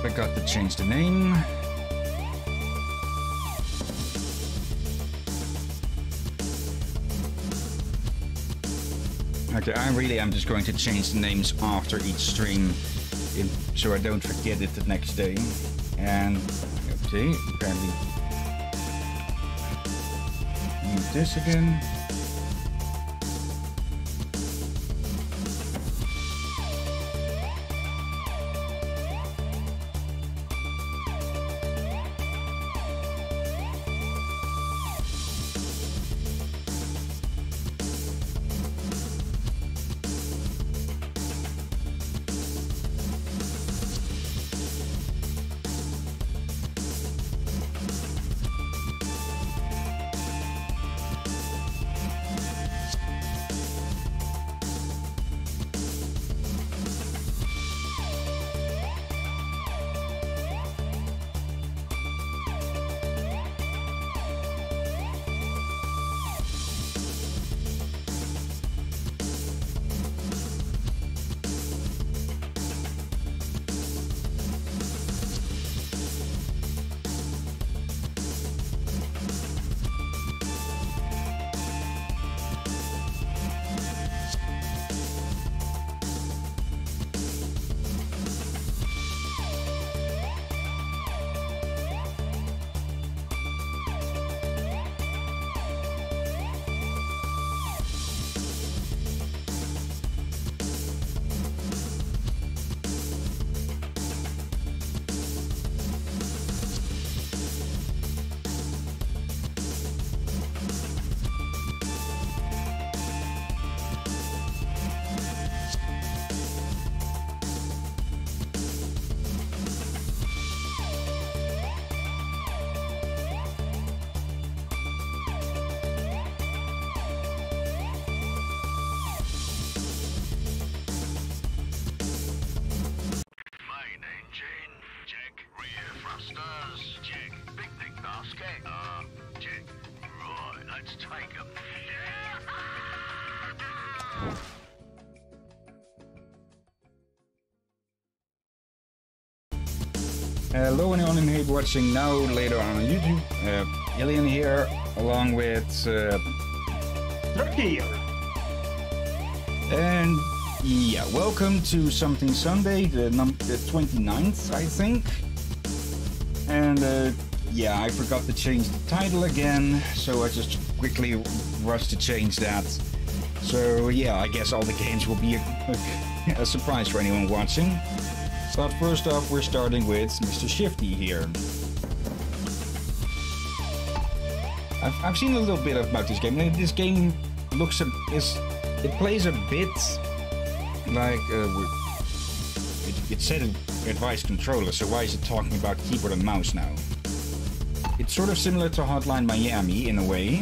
I forgot to change the name. Okay, I really am just going to change the names after each stream in, so I don't forget it the next day. And, okay, apparently use this again. Watching now, later on on YouTube. Uh, Hillyan here, along with... Uh, and yeah, welcome to Something Sunday, the, num the 29th, I think. And uh, yeah, I forgot to change the title again, so I just quickly rushed to change that. So yeah, I guess all the games will be a, a, a surprise for anyone watching. But first off, we're starting with Mr. Shifty here. I've, I've seen a little bit about this game. and This game looks a is it plays a bit like uh, it, it said advice controller. So why is it talking about keyboard and mouse now? It's sort of similar to Hotline Miami in a way,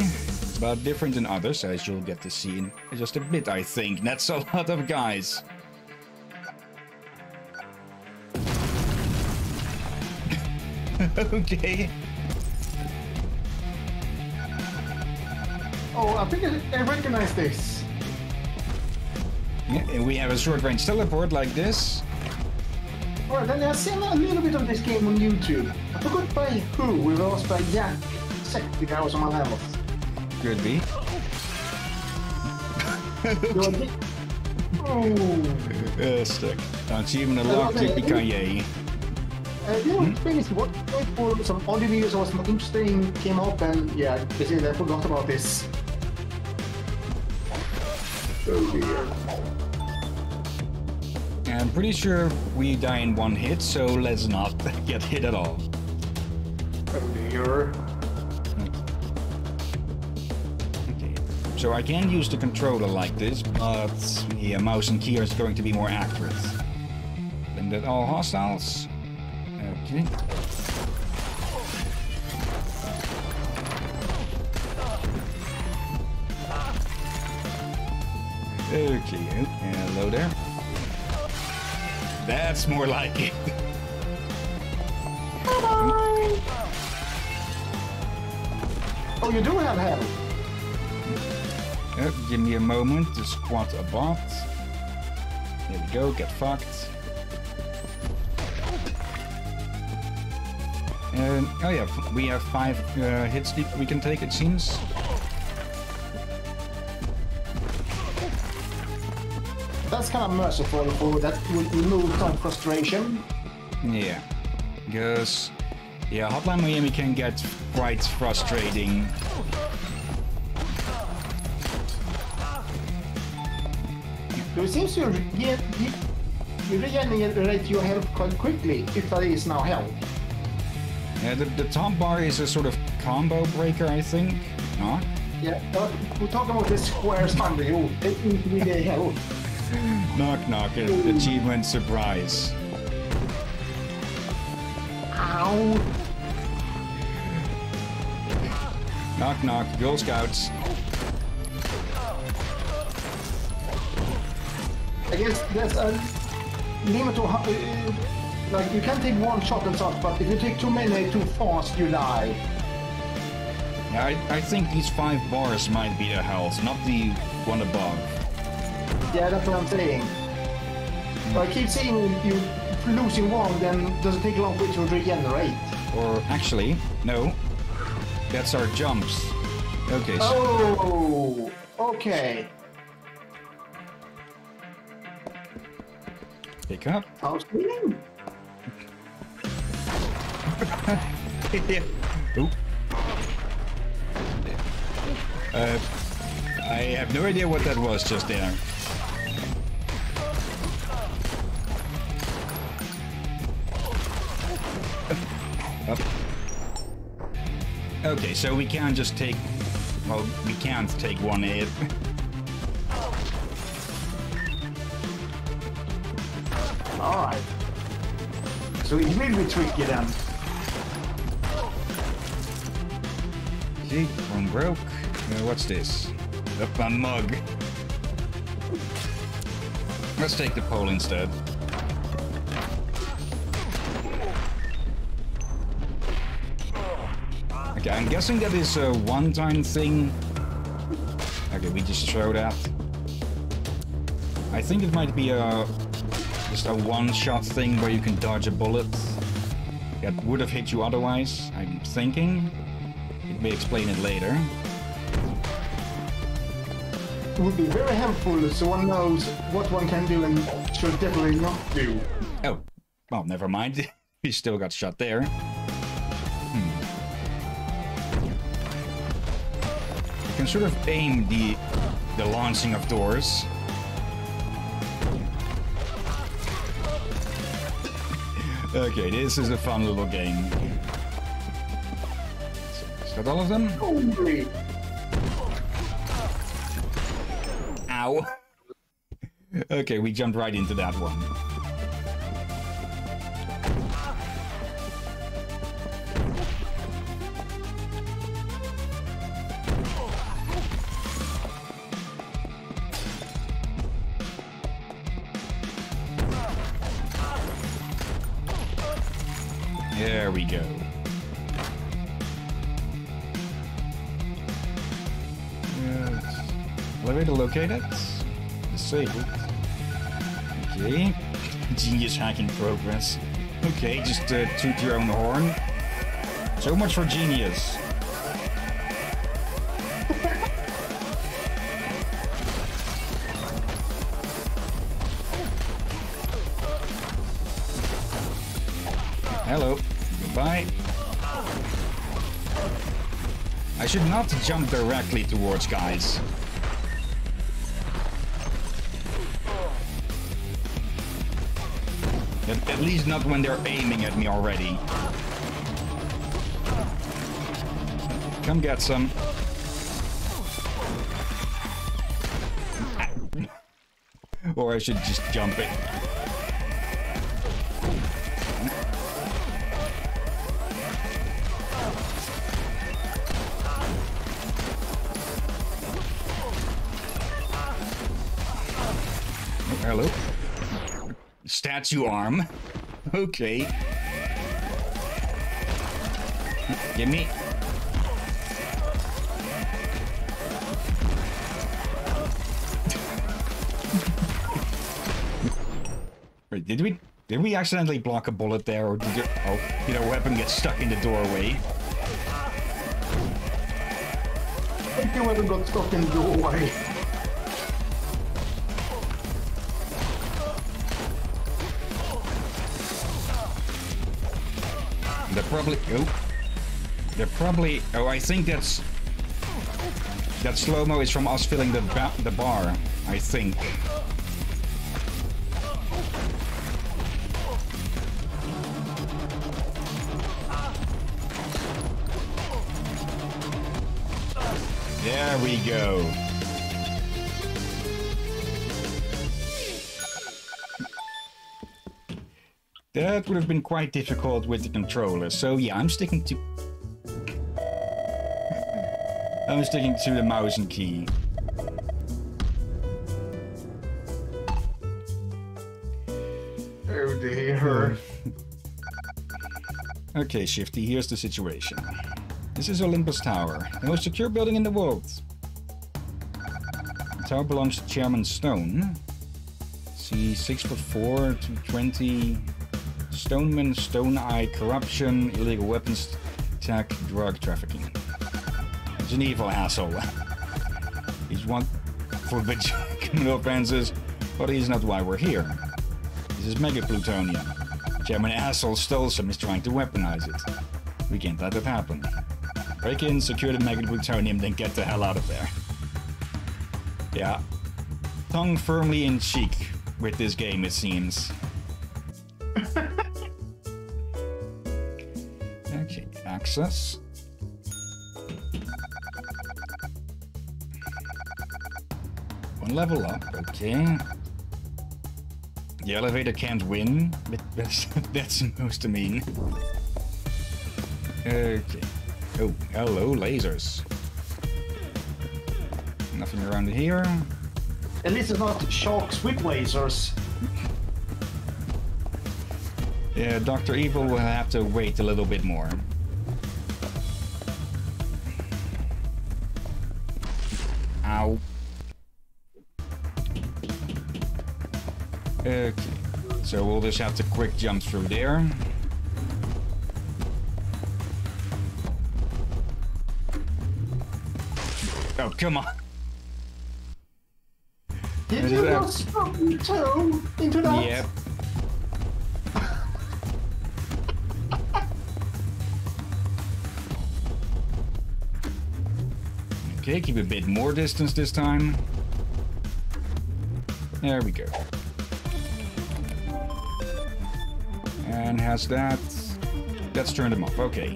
but different than others, as you'll get to see in just a bit. I think that's a lot of guys. Okay. Oh, I think I, I recognize this. Yeah, we have a short range teleport like this. Alright, then I've seen a little bit of this game on YouTube. I forgot by who, it was by Jack Sektika or someone else. Could be. Det var det- Oh. Östek. Achievement unlocked, yippee Uh, you know, is, what wait for some odd news or something interesting came up, and yeah, basically I forgot about this. Oh dear. I'm pretty sure we die in one hit, so let's not get hit at all. Oh dear. Okay. So I can use the controller like this, but yeah, mouse and key is going to be more accurate. Then that all hostiles. Okay. Okay, hello there. That's more like it. Oh, you do have health. Uh, give me a moment to squat a bot. There we go, get fucked. Uh, oh yeah, we have five uh, hits we can take, it seems. That's kind of merciful for that would remove some frustration. Yeah, because yeah, Hotline Miami can get quite frustrating. So it seems to re- you, you regenerate your health quite quickly if that is now health. Yeah, the, the top bar is a sort of combo breaker, I think. No? Yeah, but we're talking about the squares under you. Oh, it seems to be the health. Knock knock, uh, achievement surprise. Ow! Knock knock, Girl Scouts. I guess that's a limit to how, uh, like you can take one shot and such, but if you take too many too fast, you die. Yeah, I, I think these five bars might be the health, not the one above. Yeah, that's what I'm saying. But I keep seeing you losing one, then does it take a long way to regenerate? Or actually, no. That's our jumps. Okay, so Oh, okay. pick up. How's feeling? Oop. Uh, I have no idea what that was just there. Up. Okay, so we can't just take... Well, we can't take one hit. Alright. So will be tricky then. See, one broke. Uh, what's this? Up a mug. Let's take the pole instead. Okay, I'm guessing that is a one-time thing. Okay, we just throw that. I think it might be a just a one-shot thing where you can dodge a bullet that would have hit you otherwise. I'm thinking. It may explain it later. It would be very helpful so one knows what one can do and should definitely not do. Oh, well, never mind. he still got shot there. You can sort of aim the the launching of doors. okay, this is a fun little game. Is that all of them? Ow. okay, we jumped right into that one. There we go. Yes. Elevator located. Disabled. Okay. Genius hack in progress. Okay, just uh, toot your own horn. So much for genius. Should not jump directly towards guys. At, at least not when they're aiming at me already. Come get some. or I should just jump it. Statue arm. Okay. Give me. Wait, did we Did we accidentally block a bullet there, or did, it, oh, did our weapon get stuck in the doorway? I think you would got stuck in the doorway. probably... Oh. They're probably... Oh, I think that's... That slow-mo is from us filling the, ba the bar, I think. There we go. Would have been quite difficult with the controller. So yeah, I'm sticking to... I'm sticking to the mouse and key. Oh dear. Okay, Shifty, here's the situation. This is Olympus Tower, the most secure building in the world. The tower belongs to Chairman Stone. See, 6 foot 4, 220. Stoneman, Stone Eye, corruption, illegal weapons attack, drug trafficking. He's an evil asshole. He's one for which criminal offenses, but he's not why we're here. This is mega plutonium. Chairman asshole stole some, is trying to weaponize it. We can't let that happen. Break in, secure the mega plutonium, then get the hell out of there. Yeah. Tongue firmly in cheek with this game, it seems. Access. One level up, okay. The elevator can't win, but that's, that's supposed to mean. Okay. Oh, hello, lasers. Nothing around here. At least it's not sharks with lasers. Yeah, Dr. Evil will have to wait a little bit more. Okay, so we'll just have to quick jump through there. Oh, come on. Did you not stop your toe into that? Yep. Okay, keep a bit more distance this time. There we go. And has that... That's turned him off, okay.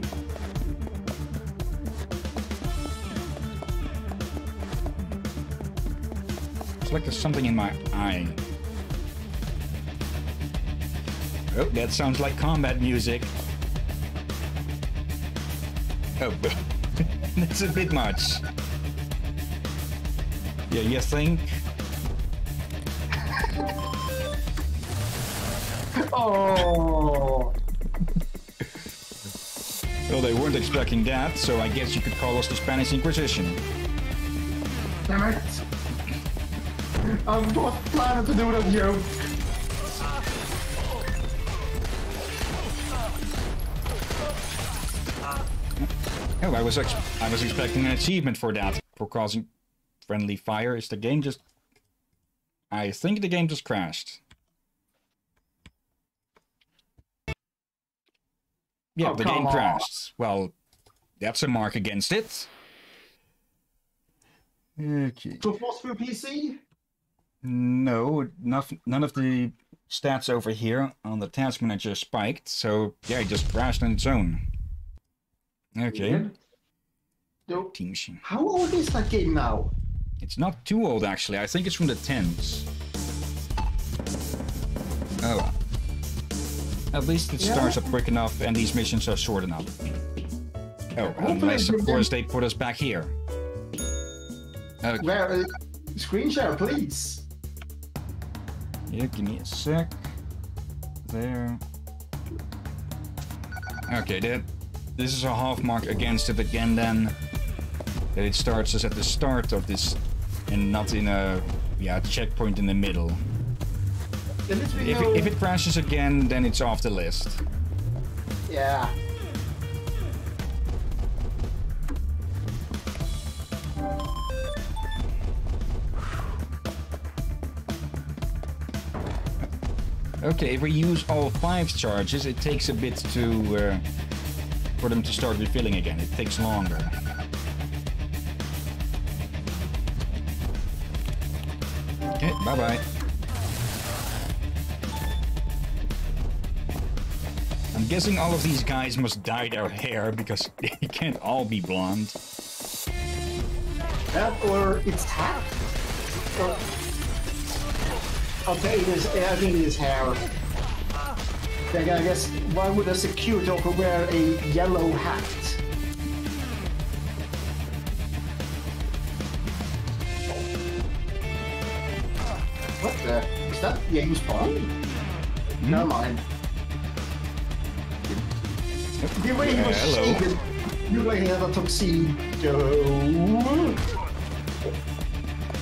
It's like there's something in my eye. Oh, that sounds like combat music. Oh, that's a bit much. Yeah, you think? They weren't expecting that, so I guess you could call us the Spanish Inquisition. Damn it. I'm not planning to do that joke. Oh, I was ex I was expecting an achievement for that, for causing friendly fire. Is the game just... I think the game just crashed. Yeah, Oh, the game on. crashed. Well, that's a mark against it. Okay. So it was for PC? No, nothing, none of the stats over here on the task manager spiked, so yeah, it just crashed on its own. Okay, Weird. So, Team Machine. how old is that game now? It's not too old actually, I think it's from the 10s. Oh well. At least it Yeah. starts up quick enough and these missions are short enough. Oh, unless of course they put us back here. Okay, Where, uh, screen share, please. yeah, give me a sec. There. Okay, that this is a half mark against it again then. That it starts us at the start of this and not in a yeah checkpoint in the middle. Then it's If it, if it crashes again, then it's off the list. Yeah. Okay, if we use all five charges, it takes a bit to uh, for them to start refilling again. It takes longer. Okay, bye bye I'm guessing all of these guys must dye their hair because they can't all be blonde. That or it's hat. Or... Okay, it is, I think it is hair. Then I guess why would a security officer wear a yellow hat? What the? Is that James Bond? Hmm? Never mind. The way he was hello. shaking, you like he had a tuxedo.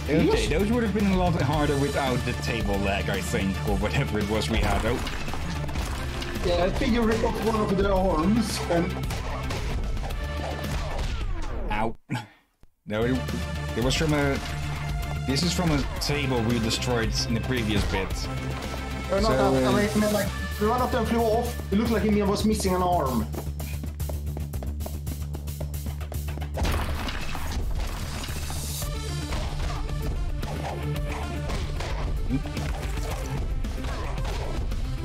Okay, those would have been a lot harder without the table lag, I think, or whatever it was we had. Oh, Yeah, I think you ripped off one of their arms and ow. No, it, it was from a... This is from a table we destroyed in the previous bit. or not So, that, uh, I mean, I mean, like one of them flew off. It looked like he was missing an arm.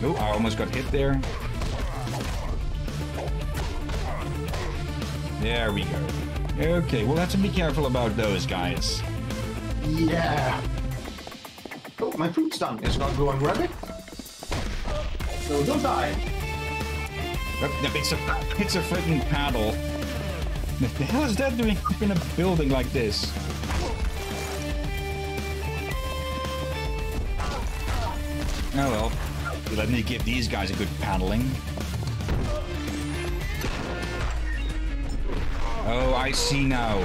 Oh, I almost got hit there. There we go. Okay, we'll have to be careful about those guys. Yeah. Oh, my food's done. It's not going grab it. So don't die. It's a, it's a freaking paddle. What the hell is that doing in a building like this? Oh well, let me give these guys a good paddling. Oh, I see now.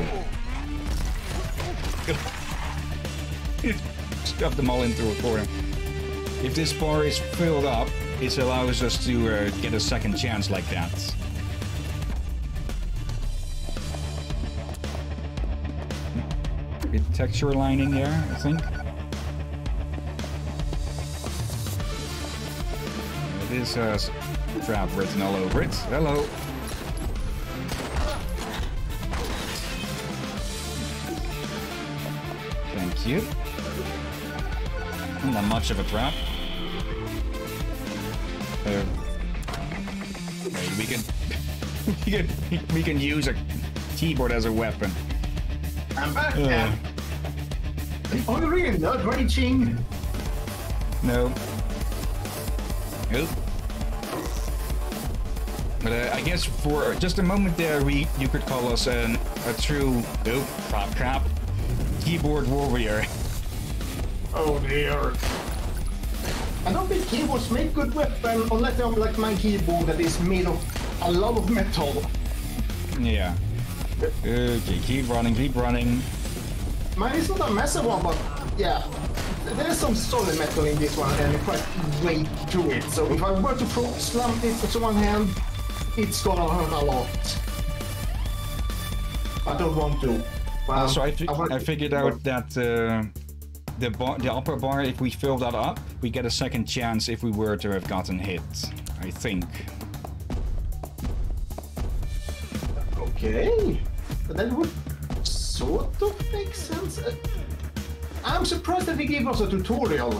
Stuff them all in into a corner. If this bar is filled up, it allows us to uh, get a second chance like that. Bit texture lining there, I think. It is uh, trap written all over it. Hello. Thank you. Not much of a trap. We can we can use a keyboard as a weapon. I'm back. Uh. Yeah. Are you really not reaching? No. Nope. But uh, I guess for just a moment there, we you could call us an, a true nope prop crap keyboard warrior. Oh dear. I don't think keyboards make good weapon unless they're like my keyboard that is made of a lot of metal. yeah. Okay, keep running, keep running. Mine is not a massive one, but yeah. There's some solid metal in this one and quite weight to it. So if I were to throw, slam it with one hand, it's gonna hurt a lot. I don't want to. Well, so I, want I figured out that uh, the bar, the upper bar, if we fill that up, we get a second chance if we were to have gotten hit. I think. Okay. But that would sort of make sense. Uh, I'm surprised that they gave us a tutorial.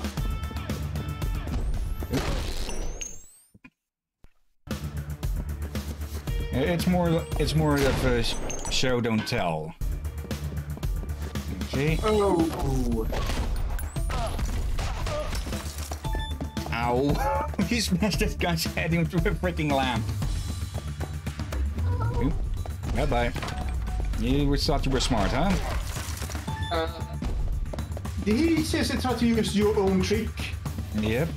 It's more it's more of a show don't tell. Okay. Oh. Ow. he smashed this guy's head into a freaking lamp. Oop. Bye bye. You thought you were smart, huh? Did he seriously try to use your own trick? Yep.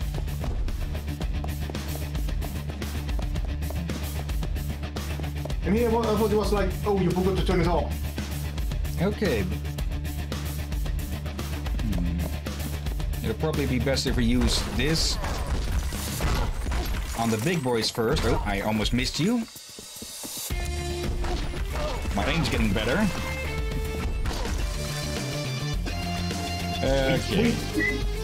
And here, I thought it was like, oh, you forgot to turn it off. Okay. Hmm. It'll probably be best if we use this on the big boys first. Oh, I almost missed you. My aim's getting better. Okay.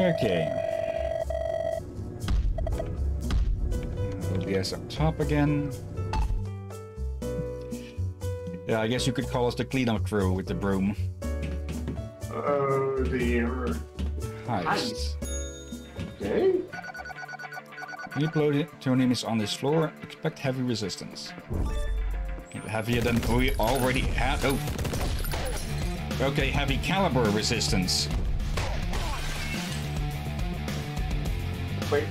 Okay. OBS up top again. Yeah, I guess you could call us the cleanup crew with the broom. Oh dear. Heist. Okay. When you plutonium is on this floor, expect heavy resistance. Heavier than we already had. Oh. Okay, heavy caliber resistance. Wait.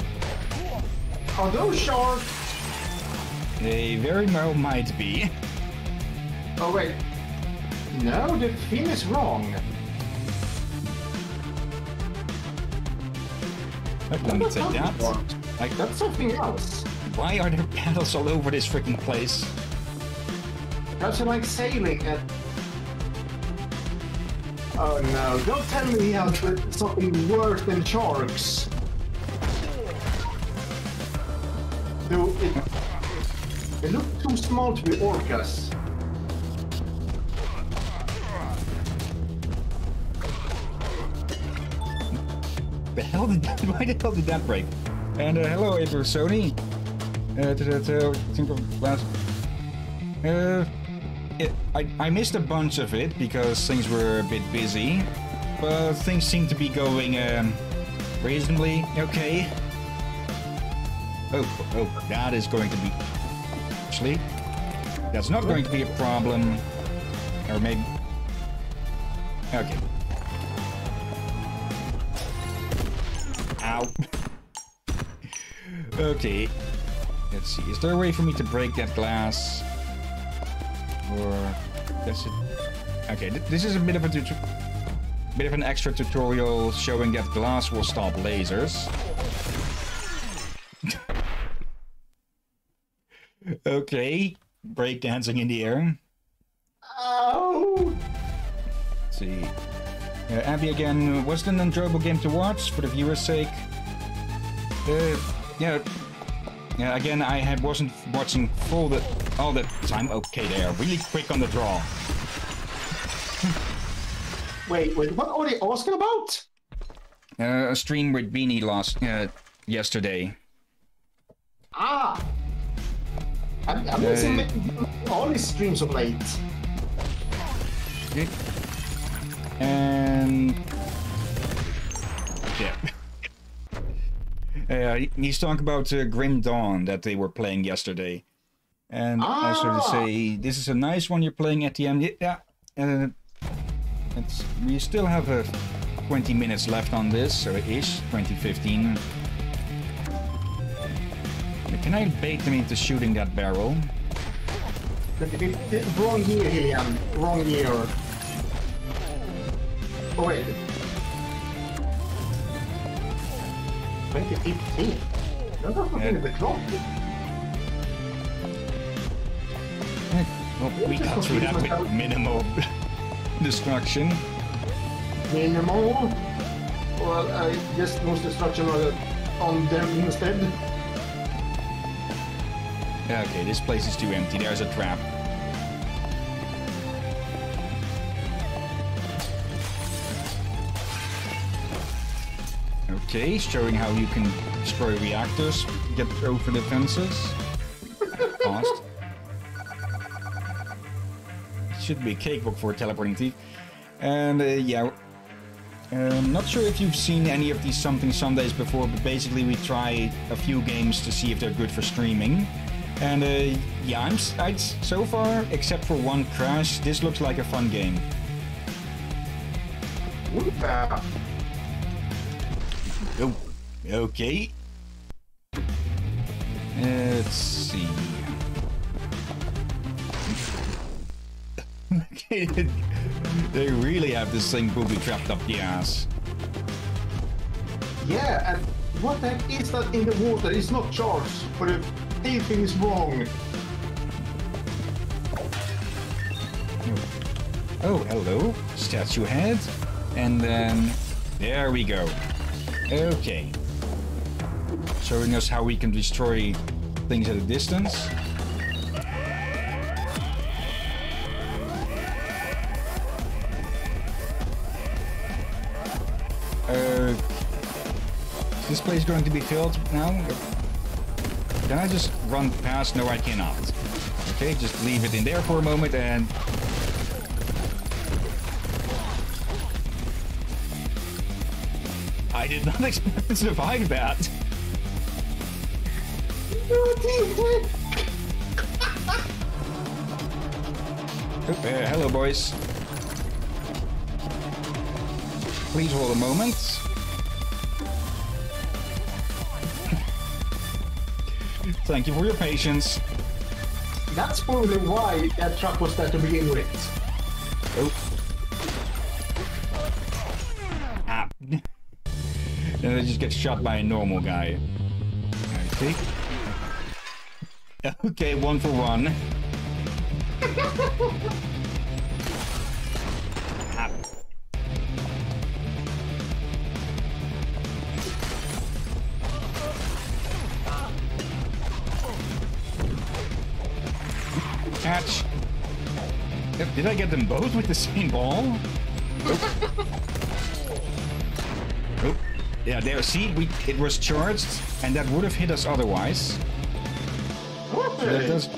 Are those sharks? They very well might be. Oh wait. No, the fin is wrong. Let me take that. Like, That's something else. why are there paddles all over this freaking place? That's like sailing. Oh no! Don't tell me he has something worse than sharks. It. They look too small to be orcas. The hell did why the that break? And uh, hello, April Sony. Uh, uh, think of last. Uh, it, I, I missed a bunch of it because things were a bit busy, but things seem to be going um, reasonably okay. Oh, oh, that is going to be. Actually, that's not going to be a problem. Or maybe. Okay. 40. Let's see, is there a way for me to break that glass? Or that's it. Okay, th this is a bit of a bit of an extra tutorial showing that glass will stop lasers. okay, break dancing in the air. Oh. Let's see. Uh, Abby again, was an enjoyable game to watch for the viewer's sake? Uh, yeah, yeah, again, I had wasn't watching full the all the time. Okay, they are really quick on the draw. Wait, wait, what are they asking about? Uh, a stream with Beanie lost uh, yesterday. Ah! I'm, I'm missing all these streams of late. Okay. And yeah. Uh, he's talking about uh, Grim Dawn that they were playing yesterday, and also to Ah. say this is a nice one you're playing at the end. Yeah, uh, it's we still have uh, 20 minutes left on this, so it is 2015. Can I bait them into shooting that barrel? Wrong year, Hillyan. Wrong year. Oh, wait. 2015? That's not Yeah. the clock. Well, we got through that with minimal destruction. Minimal. Well, I guess most destruction on them instead. Okay, this place is too empty. There's a trap. Okay, showing how you can destroy reactors, get over the fences. Fast. Should be a cakewalk for teleporting thief. And uh, yeah, um, not sure if you've seen any of these Something Sundays before, but basically we try a few games to see if they're good for streaming. And uh, yeah, I'm I'd, so far, except for one crash, this looks like a fun game. Uh, Oh, okay. Let's see. they really have this thing probably trapped up the ass. Yeah, and what the heck is that in the water? It's not charged, but if anything is wrong... Oh, hello, statue head. And then, there we go. Okay. Showing us how we can destroy things at a distance. Uh, is this place going to be filled now? Can I just run past? No, I cannot. Okay, just leave it in there for a moment and... did not expect to survive that. Oh, uh, hello, boys. Please hold a moment. Thank you for your patience. That's probably why that truck was there to begin with. Oh. They just get shot by a normal guy. Okay. Okay, one for one. Catch. Did I get them both with the same ball? Yeah, there. See, we it was charged, and that would have hit us otherwise. So that does,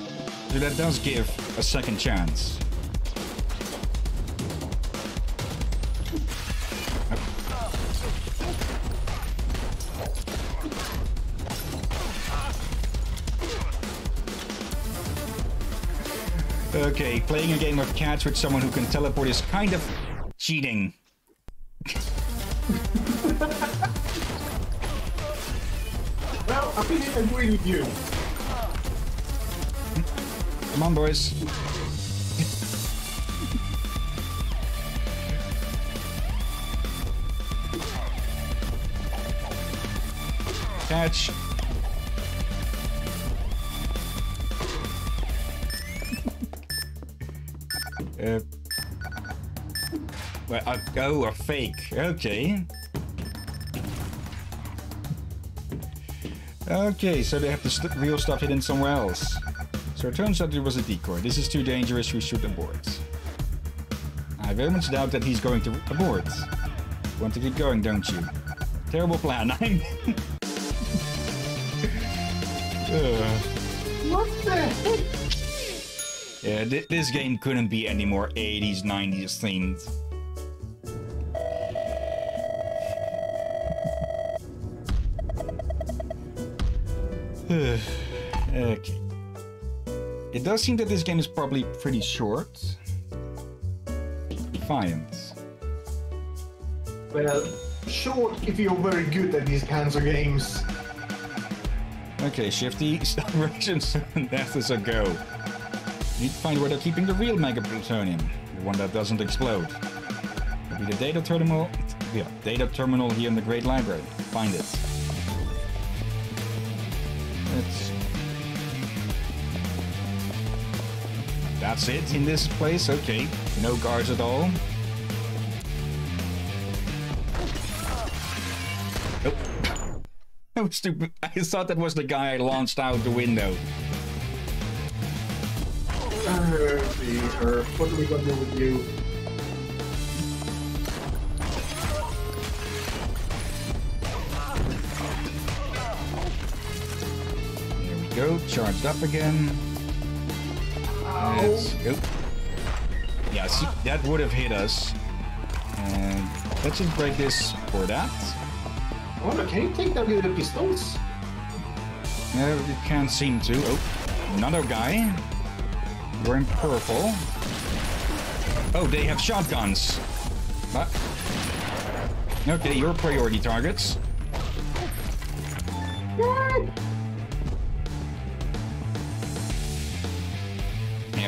so that does give a second chance. Okay, playing a game of cats with someone who can teleport is kind of cheating. I think agree with you. Come on, boys. Catch. uh, well, uh, oh, a fake. Okay. Okay, so they have the st real stuff hidden somewhere else. So it turns out it was a decoy. This is too dangerous, we should abort. I very much doubt that he's going to abort. Want to keep going, don't you? Terrible plan. I'm... Uh, What the heck? yeah, th this game couldn't be any more 80s, 90s themed. okay. It does seem that this game is probably pretty short. Defiance. Well, short if you're very good at these kinds of games. Okay, Shifty, operations death is a go. Need to find where they're keeping the real Mega Plutonium, the one that doesn't explode. Maybe the data terminal, yeah, data terminal here in the Great Library. Find it. That's it in this place. Okay, no guards at all. Nope. That was stupid. I thought that was the guy I launched out the window. What are we gonna do with you? Go, charged up again. Let's go. Yeah, see, that would have hit us. And let's just break this for that. Oh, can you take that with the pistols? No, it can't seem to. Oh, another guy. We're in purple. Oh, they have shotguns. But... Okay, your priority targets.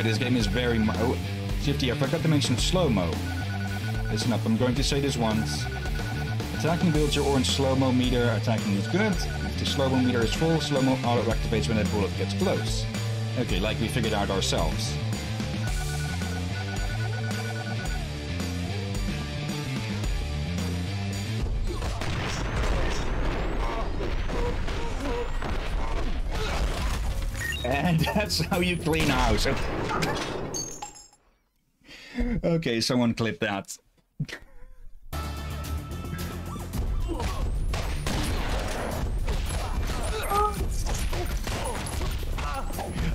This game is very... Oh, Shifty, I forgot to mention slow-mo. Listen up, I'm going to say this once. Attacking builds your orange slow-mo meter. Attacking is good. If the slow-mo meter is full, slow-mo auto-activates when that bullet gets close. Okay, like we figured out ourselves. And that's how you clean a house. Okay, someone clip that.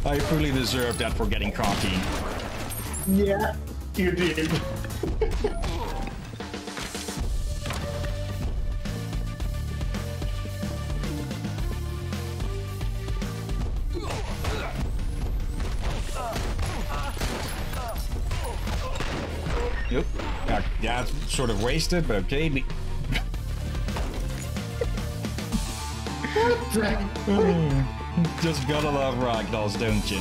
I fully deserve that for getting cocky. Yeah, you did. sort of wasted, but okay. Be- Just gotta love ragdolls, don't you?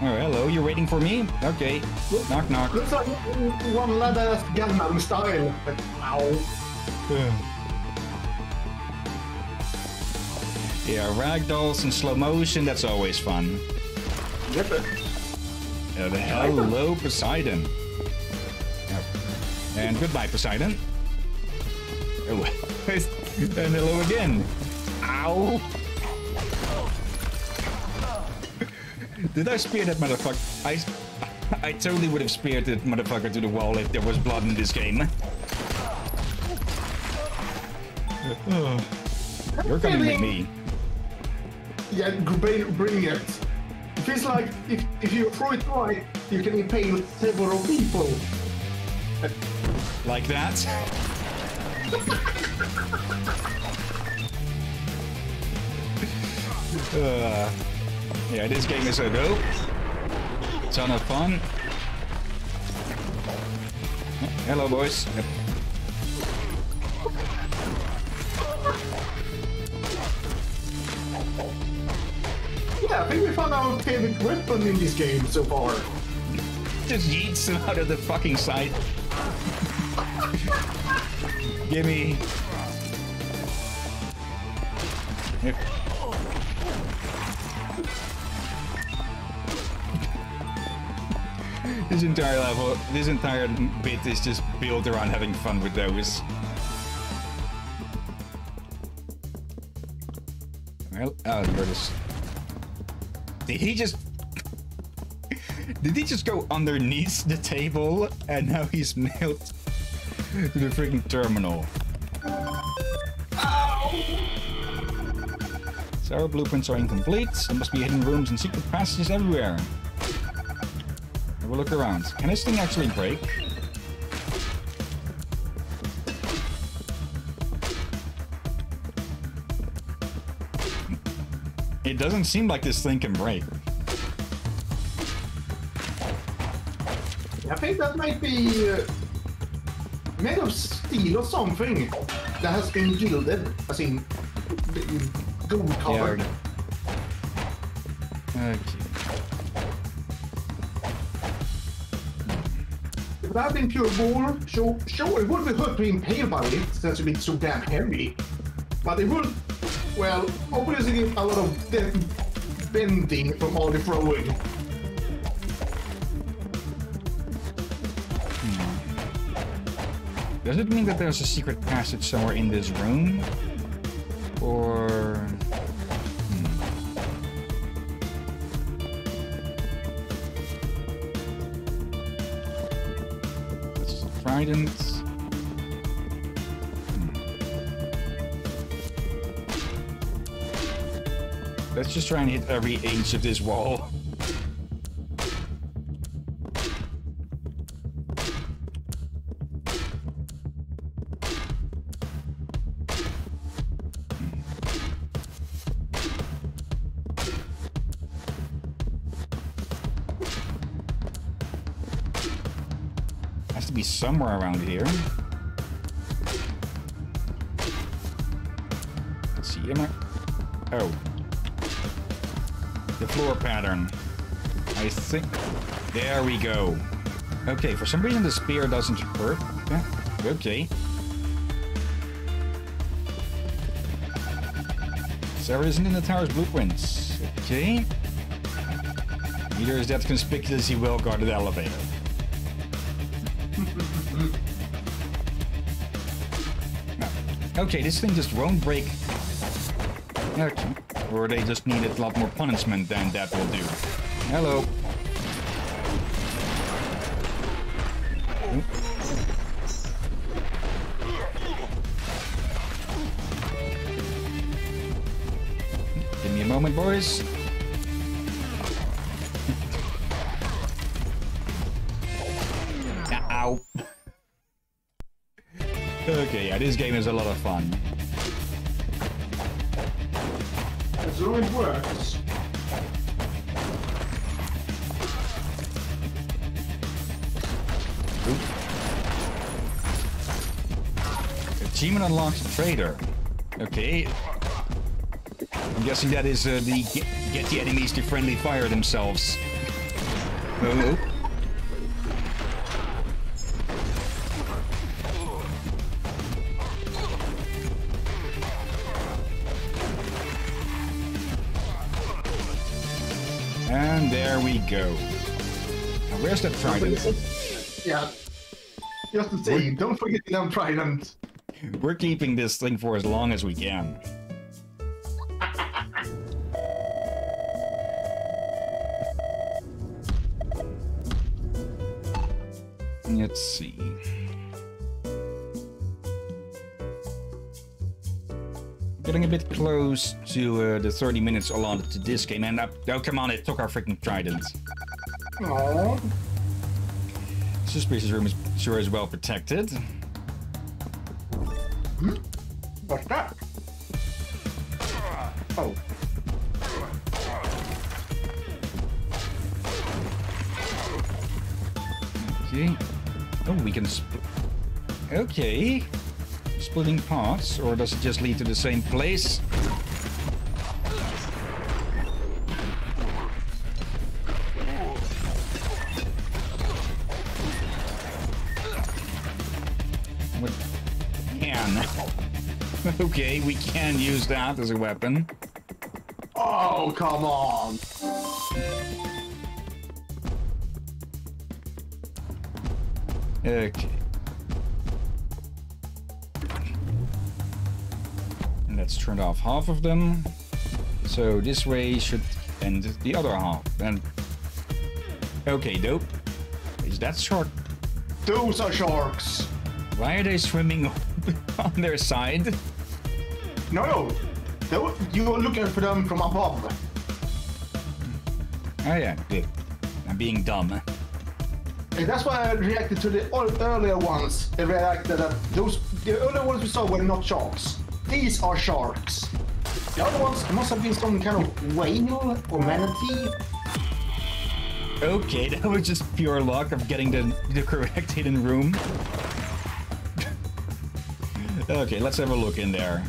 Oh, hello, you're waiting for me? Okay. Knock, knock. Looks like one ladder Gangnam style. Ow. Yeah, ragdolls in slow motion, that's always fun. Yep. Uh, hello, Poseidon. And goodbye, Poseidon. And hello again. Ow! Did I spear that motherfucker? I, I totally would have speared that motherfucker to the wall if there was blood in this game. You're coming with me. Yeah, br- brilliant. It feels like if, if you throw it right, you can impale several people. Like that? uh, yeah, this game is a dope. Ton of fun. Hello, boys. Yeah, I think we found our favorite weapon in this game so far. Just yeets him out of the fucking sight. Gimme. This entire level, this entire bit is just built around having fun with those. Well, oh, there it is. Did he just... Did he just go underneath the table and now he's nailed to the freaking terminal? Our blueprints are incomplete. There must be hidden rooms and secret passages everywhere. Have a look around. Can this thing actually break? It doesn't seem like this thing can break. I think that might be uh, made of steel or something that has been gilded, as in gold colored. Okay. If that had been pure gold, sure, sure, it would be hurt to impale by it since it's so damn heavy. But it would, well, obviously a lot of bending from all the throwing. Does it mean that there's a secret passage somewhere in this room? Or... Hmm. Trident. Hmm. Let's just try and hit every inch of this wall. Somewhere around here. Let's see, am I... Oh. The floor pattern. I think... There we go. Okay, for some reason the spear doesn't hurt. Okay. Sarah isn't in the tower's blueprints. Okay. Neither is that conspicuously well guarded elevator. Okay, this thing just won't break. Okay. or they just needed a lot more punishment than that will do. Hello. Trader. Okay. I'm guessing that is uh, the get, get the enemies to friendly fire themselves. Oh. And there we go. Now, where's that trident? Yeah. Just to say, don't forget the damn trident. We're keeping this thing for as long as we can. Let's see. Getting a bit close to uh, the 30 minutes allotted to this game, and uh, oh come on, it took our freaking trident. Aww. Suspicious room is sure is well protected. What's that? Oh. Okay. Oh, we can. Sp okay. Splitting paths, or does it just lead to the same place? What? Can. okay, we can use that as a weapon. Oh, come on. Okay. And let's turn off half of them. So this way should end the other half. And okay, dope. Is that shark? Those are sharks. Why are they swimming on their side? No, no. Tho- you were looking for them from above. Oh yeah, good. I'm being dumb. And that's why I reacted to the earlier ones. I reacted that those the earlier ones we saw were not sharks. These are sharks. The other ones must have been some kind of whale or manatee. Okay, that was just pure luck of getting the, the correct hidden room. Okay, let's have a look in there.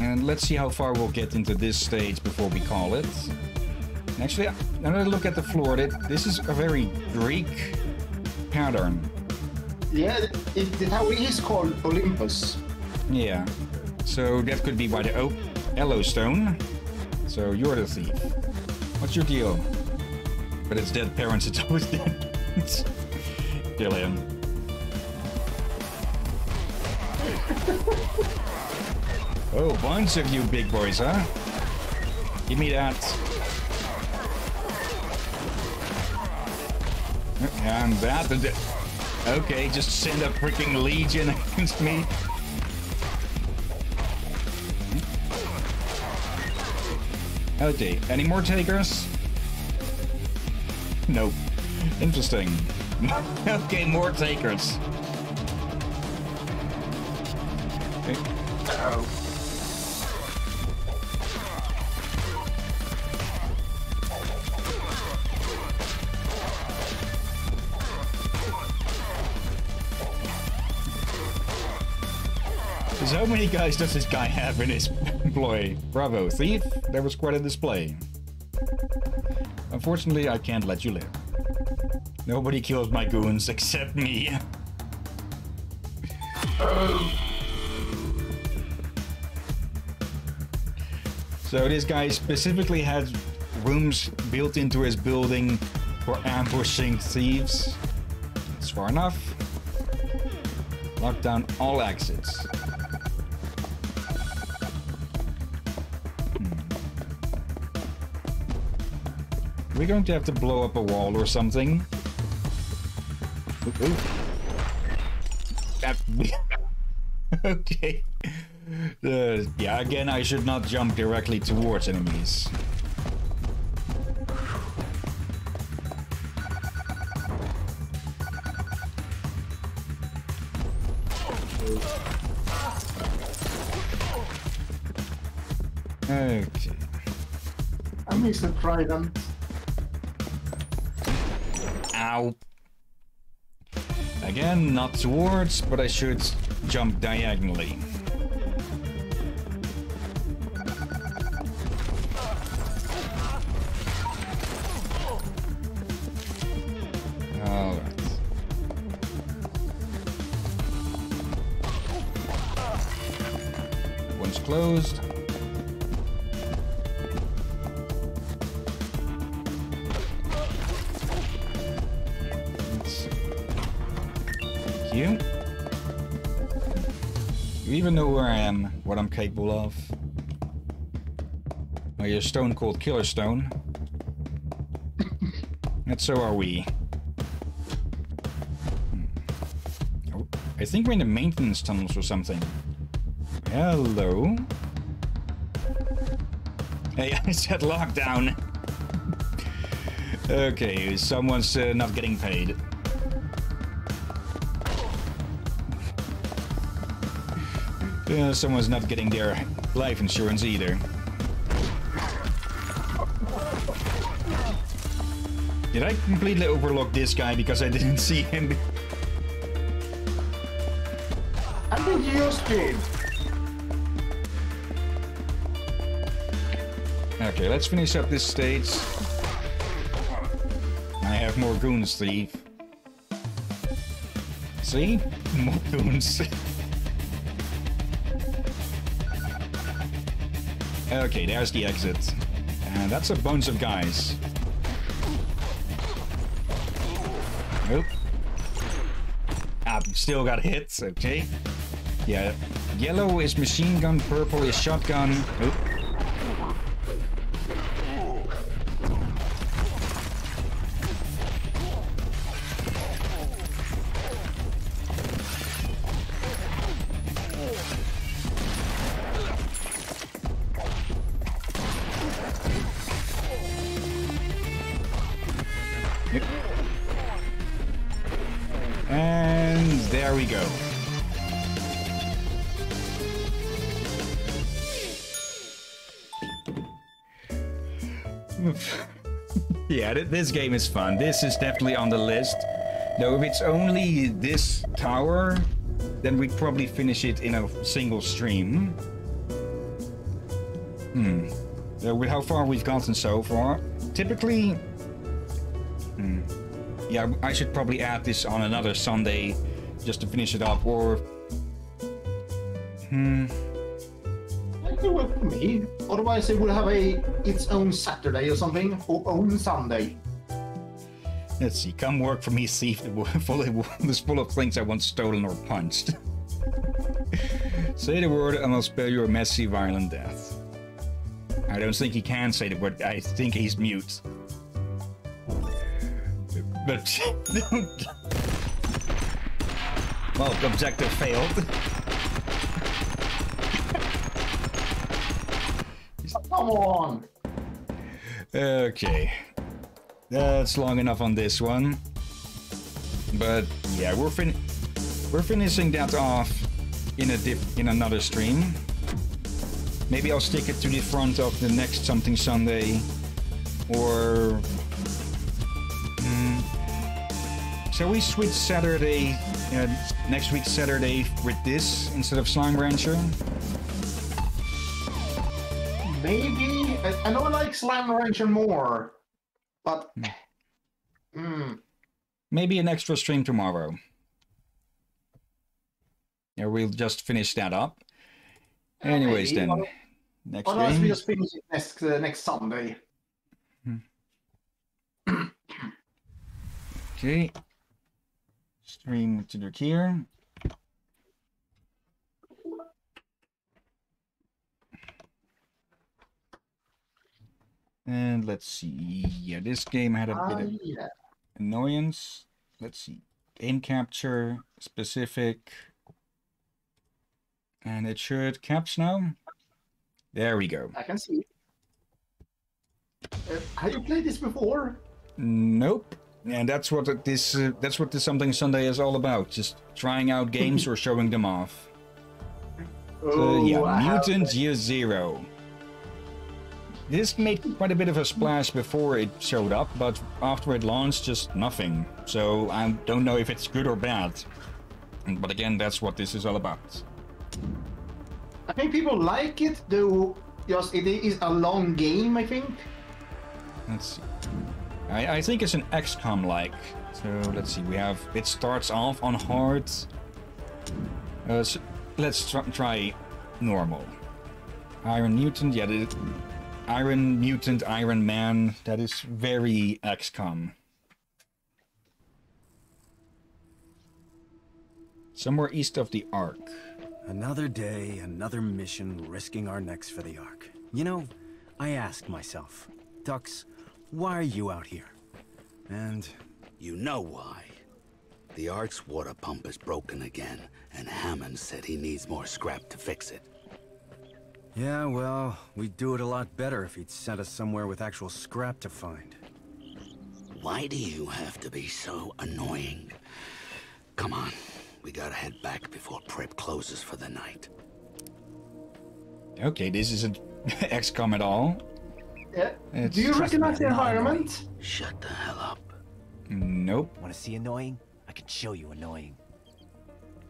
And let's see how far we'll get into this stage before we call it. Actually, now that I look at the floor, this is a very Greek pattern. Yeah, it, how it is called Olympus. Yeah. So that could be why the oh, Yellowstone. So you're the thief. What's your deal? But it's dead parents. It's always dead. Him. oh, bunch of you big boys, huh? Give me that. And that. Okay, just send a freaking legion against me. Okay, any more takers? Nope. Interesting. okay, more takers. Okay. So how many guys does this guy have in his employ? Bravo, thief. There was quite a display. Unfortunately, I can't let you live. Nobody kills my goons except me. so this guy specifically has rooms built into his building for ambushing thieves. That's far enough. Lock down all exits. Hmm. We're going to have to blow up a wall or something. Ooh, ooh. That... okay. Uh, yeah, again, I should not jump directly towards enemies. Okay. I miss the trident. Ow. Again, not towards, but I should jump diagonally. What I'm capable of. Well, you're a stone called Killer Stone. and so are we. Hmm. Oh, I think we're in the maintenance tunnels or something. Hello. Hey, I said lockdown. okay, someone's uh, not getting paid. Uh, someone's not getting their life insurance either. Did I completely overlook this guy because I didn't see him? I think you did. Okay, let's finish up this stage. I have more goons, thief. See? More goons. okay, there's the exit. And that's a bunch of guys. Nope. Ah, still got hits, okay. Yeah, yellow is machine gun, purple is shotgun. Oop. This game is fun. This is definitely on the list. Though if it's only this tower, then we'd probably finish it in a single stream. Hmm. Uh, with how far we've gotten so far, typically yeah, I should probably add this on another Sunday just to finish it up, or... Hmm... That could work for me. Otherwise, it would have a its own Saturday or something, or own Sunday. Let's see, come work for me, thief full was full of things I once stolen or punched. say the word and I'll spare you a messy, violent death. I don't think he can say the word, I think he's mute. But... well, objective failed. Come! Okay. That's long enough on this one. But yeah, we're fin we're finishing that off in a dip in another stream. Maybe I'll stick it to the front of the next something Sunday. Or hmm, shall we switch Saturday uh, next week Saturday with this instead of Slime Rancher? Maybe. I, I know I like Slime Rancher more, but. Hmm. Maybe an extra stream tomorrow. Yeah, we'll just finish that up. Anyways, Maybe, then or- next Otherwise, we just finish it next uh, next Sunday. Okay. Stream to the here. And let's see. Yeah, this game had a bit of yeah. annoyance. Let's see. Aim capture, specific. And it should caps now. There we go. I can see. Uh, have you played this before? Nope. And that's what this uh, that's what this something Sunday is all about. Just trying out games or showing them off. So yeah, Oh, I Mutant Year Zero. This made quite a bit of a splash before it showed up, but after it launched, just nothing. So I don't know if it's good or bad. But again, that's what this is all about. I think people like it, though. Just it is a long game. I think. Let's see. I, I think it's an XCOM like. So let's see. We have it starts off on hard. Uh, so let's try, try normal. Iron Newton, yeah, Iron Mutant, Iron Man. That is very XCOM. Somewhere east of the Ark. Another day, another mission, risking our necks for the Ark. You know, I ask myself, Dux, why are you out here? And You know why. The Ark's water pump is broken again, and Hammon said he needs more scrap to fix it. Yeah, well, we'd do it a lot better if he'd sent us somewhere with actual scrap to find. Why do you have to be so annoying? Come on, we gotta head back before Pripp closes for the night. Okay, this isn't XCOM at all. Yeah. It's- Do you recognize the environment? Shut the hell up. Nope. Want to see annoying? I can show you annoying.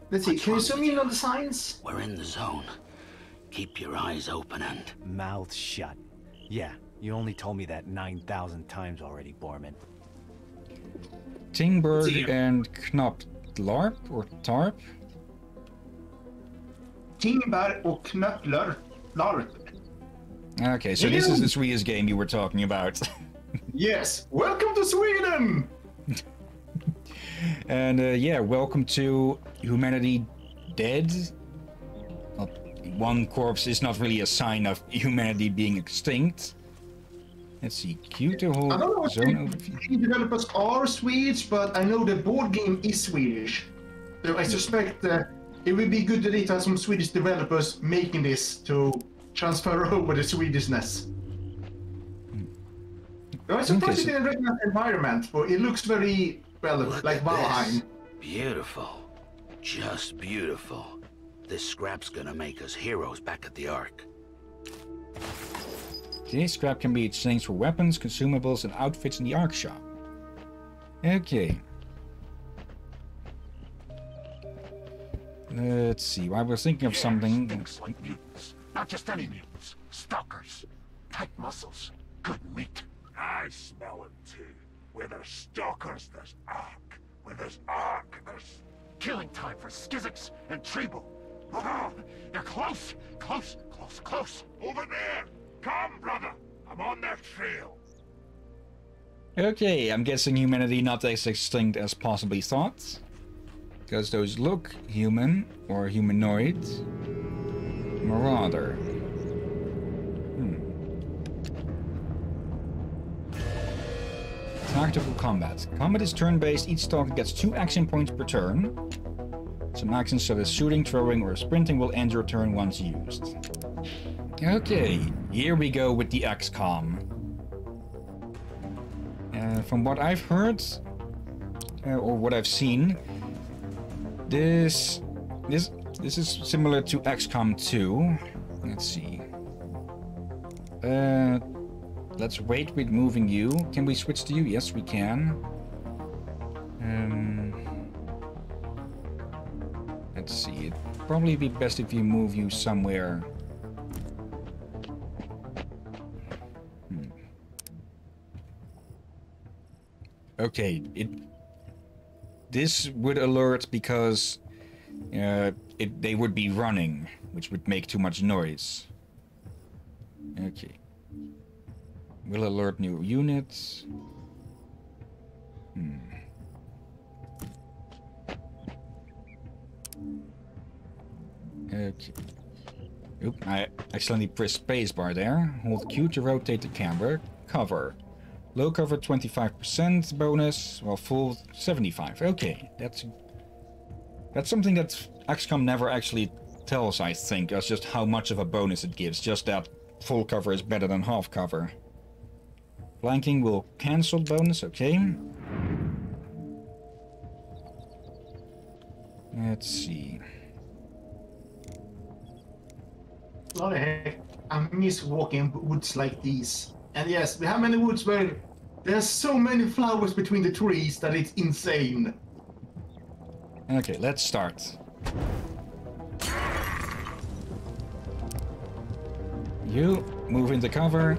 Let's see. What's Can you wrong zoom in you? on the signs? We're in the zone. Keep your eyes open and... Mouth shut. Yeah, you only told me that 9,000 times already, Bormin. Tingberg and Knoplarp or Tarp? Tingberg och Knöppler. Larp. Okay, so this is the Swedish game you were talking about. Yes. Welcome to Sweden. and uh, yeah, welcome to Humanity Dead. Well, one corpse is not really a sign of humanity being extinct. Let's see, Q to I don't know hold what zone the overview. game developers are Swedish, but I know the board game is Swedish. So I suspect uh, it would be good that it has some Swedish developers making this to transfer over the Swedishness. I'm surprised Okay, it so- didn't recognize the environment, but it looks very, well, Look like Valheim. Beautiful. Just beautiful. This scrap's gonna make us heroes back at the Ark. Okay, scrap can be exchanged for weapons, consumables, and outfits in the Ark shop. Okay. Let's see. I was thinking of something. Things like mutants. Not just any mutants. Stalkers. Tight muscles. Good meat. I smell them too. Where there's stalkers, there's Ark. Where there's Ark, there's killing time for Skizix and Treble. You're close, close, close, close. Over there. Come, brother. I'm on their trail. Okay, I'm guessing humanity not as extinct as possibly thought. Because those look human or humanoid. Marauder. Hmm. Tactical combat. Combat is turn-based. Each stalker gets two action points per turn. Some actions such as shooting, throwing, or sprinting will end your turn once used. Okay, here we go with the XCOM. Uh, from what I've heard, uh, or what I've seen, this this this is similar to XCOM 2. Let's see. Uh, let's wait with moving you. Can we switch to you? Yes, we can. Um, let's see. It'd probably be best if you move you somewhere. Hmm. Okay, it this would alert because uh, it they would be running, which would make too much noise. Okay. We'll alert new units. Okay. Oop, I accidentally pressed spacebar there. Hold Q to rotate the camera. cover. Low cover 25% bonus, while full 75. Okay, that's that's something that XCOM never actually tells, I think. as just how much of a bonus it gives. Just that full cover is better than half cover. Flanking will cancel bonus, okay. Let's see. Bloody heck. I miss walking woods like these. And yes, we have many woods where there's so many flowers between the trees that it's insane. Okay, let's start. You move into cover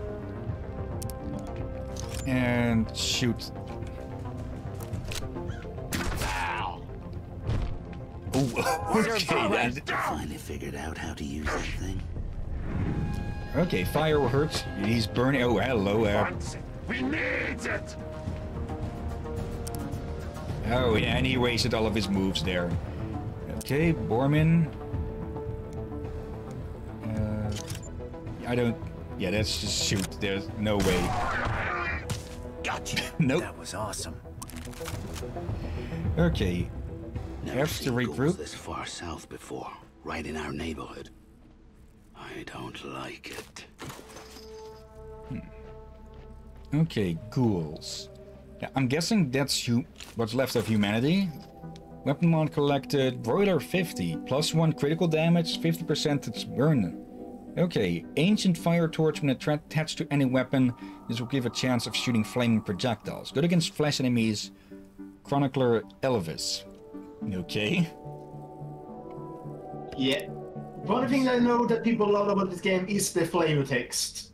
and shoot. Ooh, okay, I Finally figured out how to use that thing. Okay, fire hurts. He's burning. Oh, hello. Uh. We need it. oh, yeah, and he wasted all of his moves there. Okay, Bormin. Uh, I don't. Yeah, let's just shoot. There's no way. Gotcha. Nope. That was awesome. Okay, Never Have to regroup. this far south before, right in our neighborhood. I don't like it. Hmm. Okay, ghouls. Yeah, I'm guessing that's you. what's left of humanity. Weapon mod collected, broiler 50, plus 1 critical damage, 50% its burn. Okay, ancient fire torch when attached to any weapon. This will give a chance of shooting flaming projectiles. Good against flesh enemies. Chronicler Elvis. Okay. Yeah. One thing I know that people love about this game is the flavor text.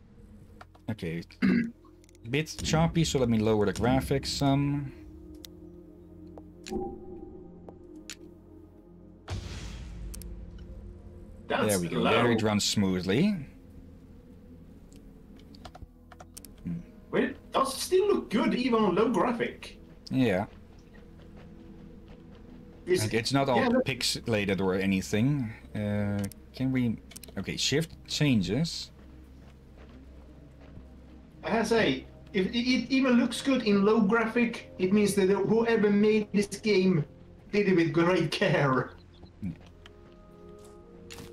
Okay. Bit choppy, so let me lower the graphics some. That's There we go. low. There it runs smoothly. But it does still look good even on low graphic. Yeah. It's, Like, it's not all yeah, pixelated or anything. Uh, can we... Okay, shift changes. I have to say, if it, it even looks good in low graphic, it means that whoever made this game did it with great care.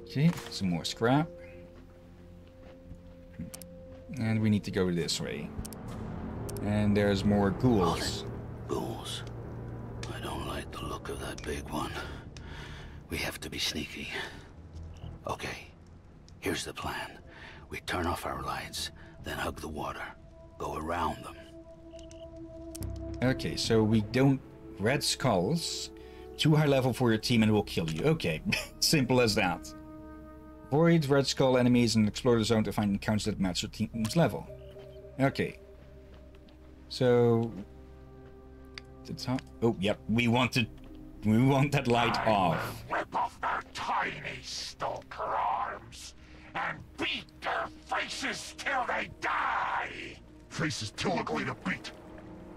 Okay, some more scrap. And we need to go this way. And there's more ghouls. Ghouls. I don't like the look of that big one. We have to be sneaky. Okay, here's the plan. We turn off our lights, then hug the water. Go around them. Okay, so we don't... Red skulls. Too high level for your team and will kill you. Okay, simple as that. Avoid red skull enemies and explore the zone to find encounters that match your team's level. Okay. So... The top... Oh, yep. We want to... We want that light off. Rip off their tiny stalker arms and beat their faces till they die. Faces too ugly to beat.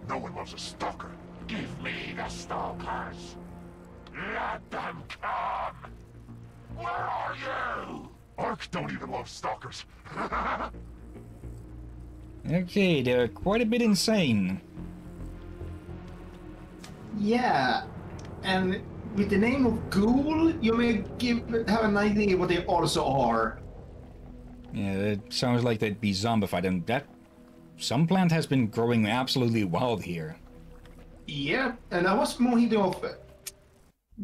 No one loves a stalker. Give me the stalkers. Let them come. Where are you? Ark don't even love stalkers. Okay, they're quite a bit insane. Yeah, and with the name of Ghoul, you may give have an idea what they also are. Yeah, it sounds like they'd be zombified, and that... Some plant has been growing absolutely wild here. Yeah, and I was more hinting of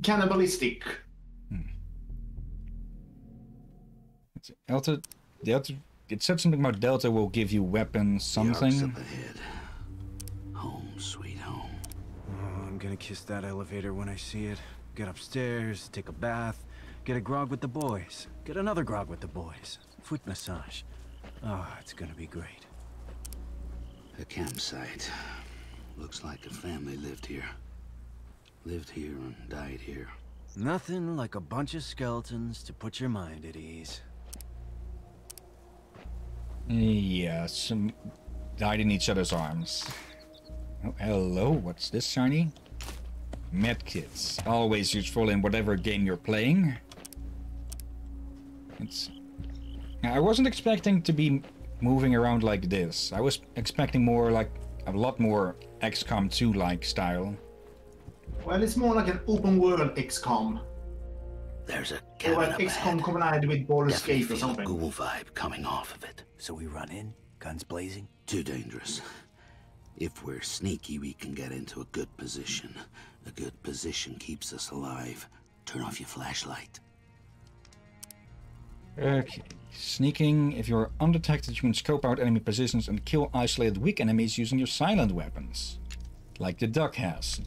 cannibalistic. Hmm. It's Delta... Delta... It said something about Delta will give you weapons, The something. Gonna kiss that elevator when I see it. Get upstairs, take a bath, get a grog with the boys, get another grog with the boys, foot massage. Oh, it's gonna be great. A campsite. Looks like a family lived here. Lived here and died here. Nothing like a bunch of skeletons to put your mind at ease. Yeah, some died in each other's arms. Oh, hello, what's this shiny? Medkits, always useful in whatever game you're playing. It's. I wasn't expecting to be moving around like this. I was expecting more like a lot more XCOM 2 like style. Well, it's more like an open world XCOM. There's a Or cabin like XCOM ahead. combined with Baldur's Definitely Gate or feel a something. ghoul vibe coming off of it. So we run in, guns blazing? Too dangerous. If we're sneaky, we can get into a good position. A good position keeps us alive. Turn off your flashlight. Okay. Sneaking. If you're undetected, you can scope out enemy positions and kill isolated weak enemies using your silent weapons. Like the duck has.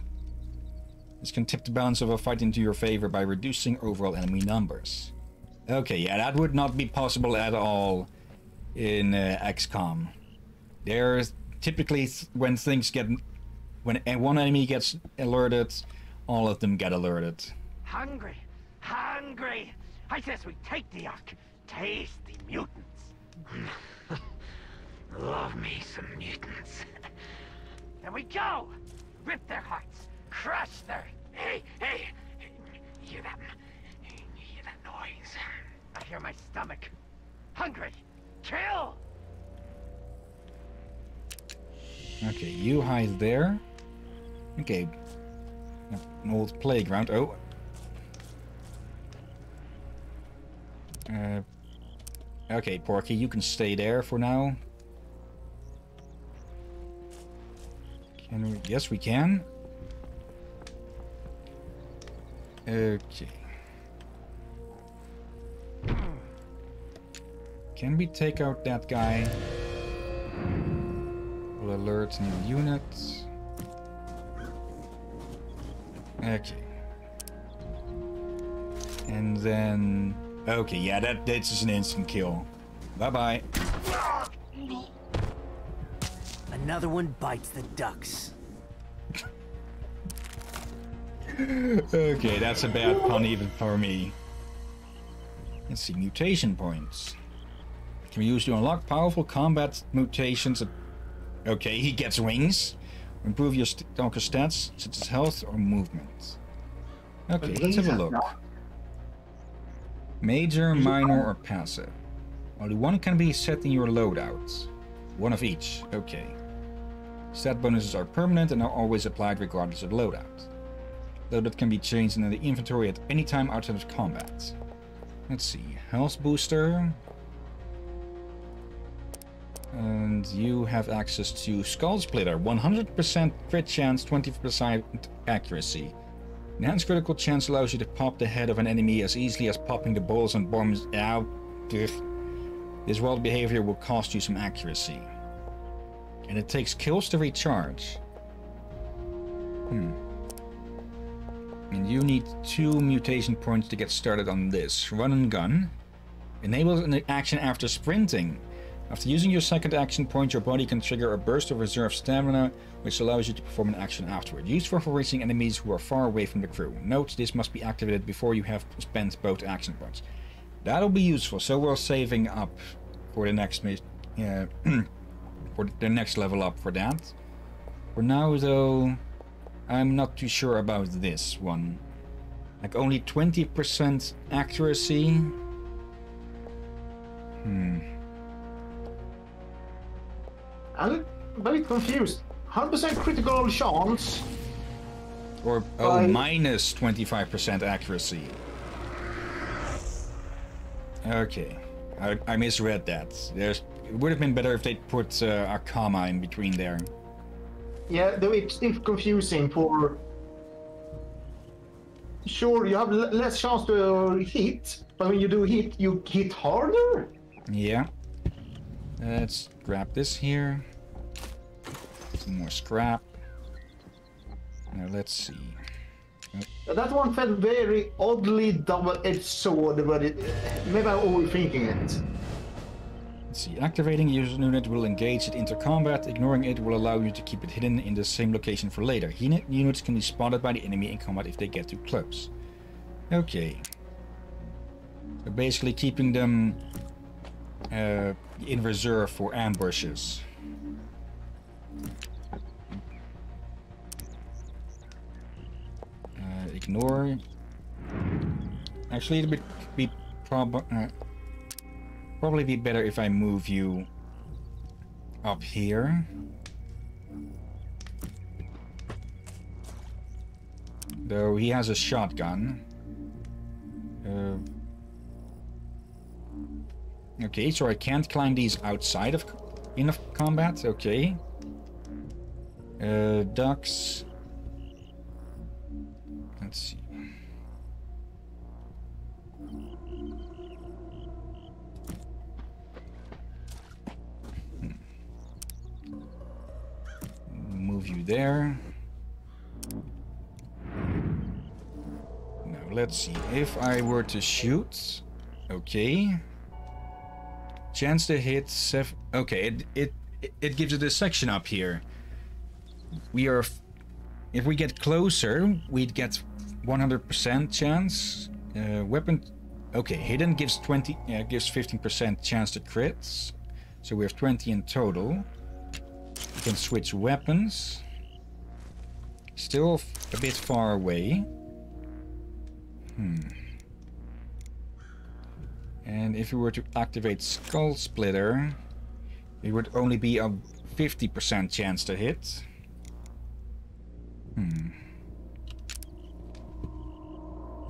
This can tip the balance of a fight into your favor by reducing overall enemy numbers. Okay, yeah, that would not be possible at all in uh, XCOM. There's typically th- when things get when one enemy gets alerted, all of them get alerted. Hungry, hungry. I says we take the ark. taste the mutants. Love me some mutants. and we go. Rip their hearts. Crush their. Hey, hey. Hear that? Hear that noise? I hear my stomach. Hungry. Kill. Okay, you hide there. Okay. An old playground. Oh. Uh, okay, Porky, you can stay there for now. Can we? Yes, we can. Okay. Can we take out that guy? Will alert new units. Okay. And then... Okay, yeah, that that's just an instant kill. Bye-bye. Another one bites the ducks. Okay, that's a bad pun even for me. Let's see, mutation points. Can be used to unlock powerful combat mutations. Okay, he gets wings. Improve your stalker stats, such as health or movement. Okay, let's have a look. Major, minor, or passive. Only one can be set in your loadout. One of each. Okay. Stat bonuses are permanent and are always applied regardless of loadout. Loadout can be changed in the inventory at any time outside of combat. Let's see. Health booster. And you have access to Skull Splitter. 100% crit chance, 20% accuracy. Enhanced critical chance allows you to pop the head of an enemy as easily as popping the balls and bombs out. This wild behavior will cost you some accuracy. And it takes kills to recharge. Hmm. And you need two mutation points to get started on this. Run and gun. Enables an action after sprinting. After using your second action point, your body can trigger a burst of reserve stamina, which allows you to perform an action afterward. Useful for reaching enemies who are far away from the crew. Note, this must be activated before you have spent both action points. That'll be useful, so we're saving up for the next uh, for the next level up for that. For now, though, I'm not too sure about this one. Like only 20% accuracy. Hmm. I'm a bit confused. 100% critical chance. Or oh, minus 25% accuracy. Okay, I, I misread that. There's it would have been better if they put uh, a comma in between there. Yeah, though it's it's confusing for. Sure, you have l- less chance to hit, but when you do hit, you hit harder. Yeah. Let's grab this here. Some more scrap. Now let's see. That one felt very oddly double-edged sword, but it, maybe I'm overthinking it. Let's see. Activating a user unit will engage it into combat. Ignoring it will allow you to keep it hidden in the same location for later. Unit units can be spotted by the enemy in combat if they get too close. Okay. So basically keeping them uh, in reserve for ambushes. Uh, ignore. Actually, it would be prob uh, probably be better if I move you up here. Though he has a shotgun. Uh, okay, so I can't climb these outside of in of combat. Okay. Uh, Dux. Let's see. Hmm. Move you there. Now let's see. If I were to shoot, okay. Chance to hit seven. Okay, it it it gives it a section up here. We are, if we get closer, we'd get 100% chance. Uh, weapon, okay, hidden gives 20, yeah, gives 15% chance to crits. So we have 20 in total. We can switch weapons. Still a bit far away. Hmm. And if we were to activate Skull Splitter, it would only be a 50% chance to hit. Hmm.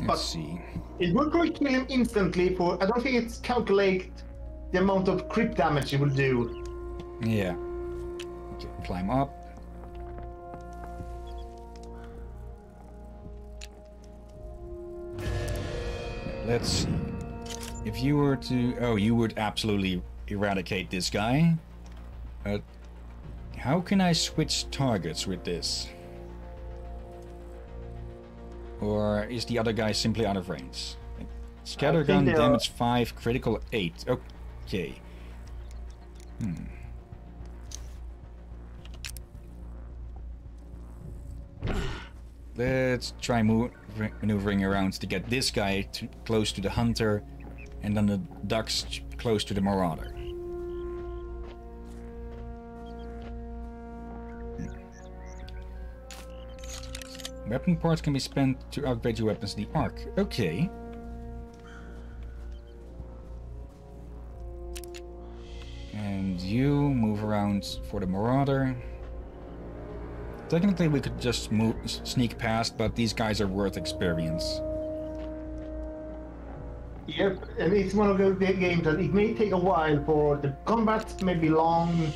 Let's But- see. It would probably kill him instantly for. I don't think it's calculate the amount of crit damage it will do. Yeah. Okay, climb up. Let's see. If you were to... Oh, you would absolutely eradicate this guy. Uh, how can I switch targets with this? Or is the other guy simply out of range? Scattergun they are- damage 5, critical 8. Okay. Hmm. Let's try maneuvering around to get this guy to, close to the hunter and then the Dux close to the marauder. Weapon parts can be spent to upgrade your weapons in the arc. Okay. And you move around for the marauder. Technically, we could just move, sneak past, but these guys are worth experience. Yep, and it's one of those games that it may take a while for the combat may be long,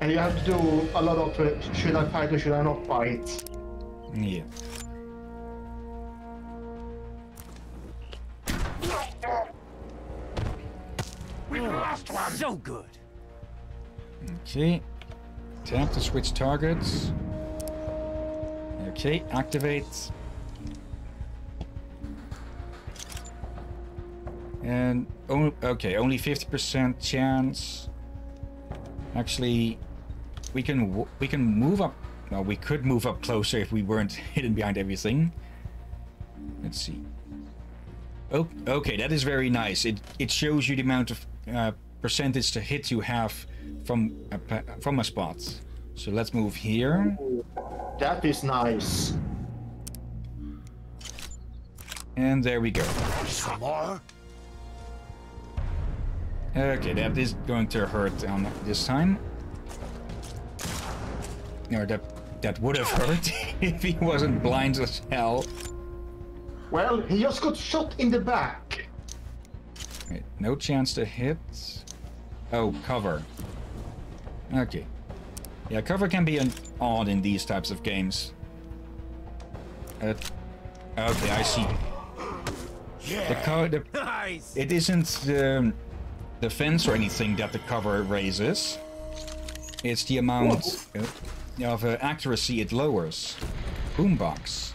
and you have to do a lot of uh, should I fight or should I not fight. Yeah. We lost one! So good. Okay. Tap to switch targets. Okay, activate. And only okay, only 50% chance. Actually, we can we can move up. Well, we could move up closer if we weren't hidden behind everything. Let's see. Oh, okay, that is very nice. It it shows you the amount of uh, percentage to hit you have from a, from a spot. So let's move here. That is nice. And there we go. Some more? Okay, that is going to hurt on this time. Or that that would have hurt if he wasn't blind as hell. Well, he just got shot in the back. Wait, no chance to hit. Oh, cover. Okay. Yeah, cover can be an odd in these types of games. Uh, okay, I see. The co- the, Nice. it isn't the, the fence or anything that the cover raises. It's the amount uh, of uh, accuracy it lowers. Boombox.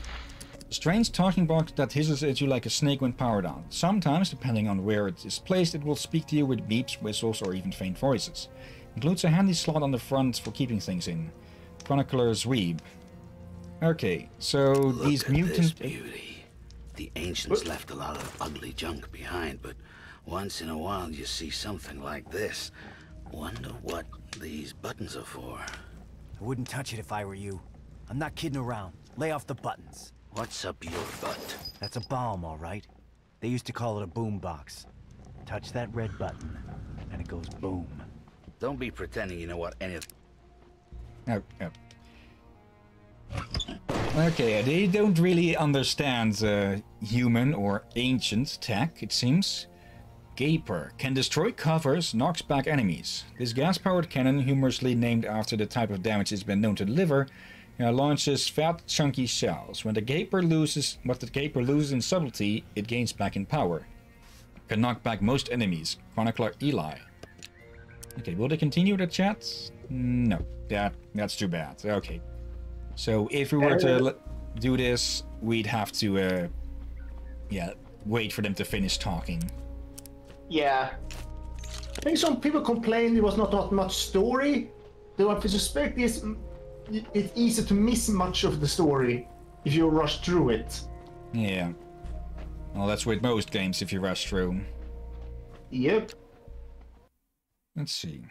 A strange talking box that hisses at you like a snake when powered on. Sometimes, depending on where it is placed, it will speak to you with beeps, whistles, or even faint voices. Includes a handy slot on the front for keeping things in. Chronicler's Weeb. Okay, so Look these at this mutant. beauty. The ancients left a lot of ugly junk behind, but once in a while you see something like this. Wonder what these buttons are for. I wouldn't touch it if I were you. I'm not kidding around. Lay off the buttons. What's up your butt? That's a bomb, all right. They used to call it a boom box. Touch that red button, and it goes boom. Don't be pretending you know what any of... Oh, oh. Okay, they don't really understand uh, human or ancient tech, it seems. Gaper can destroy covers, knocks back enemies. This gas-powered cannon, humorously named after the type of damage it's been known to deliver, uh, launches fat, chunky shells. When the Gaper loses, what the Gaper loses in subtlety, it gains back in power. Can knock back most enemies. Chronicler Eli. Okay, will they continue the chat? No, that that's too bad. Okay, so if we were to do this, we'd have to, uh, yeah, wait for them to finish talking. Yeah. I think some people complained it was not that much story. Though I suspect it's, it's easy to miss much of the story if you rush through it. Yeah. Well, that's with most games if you rush through. Yep. Let's see.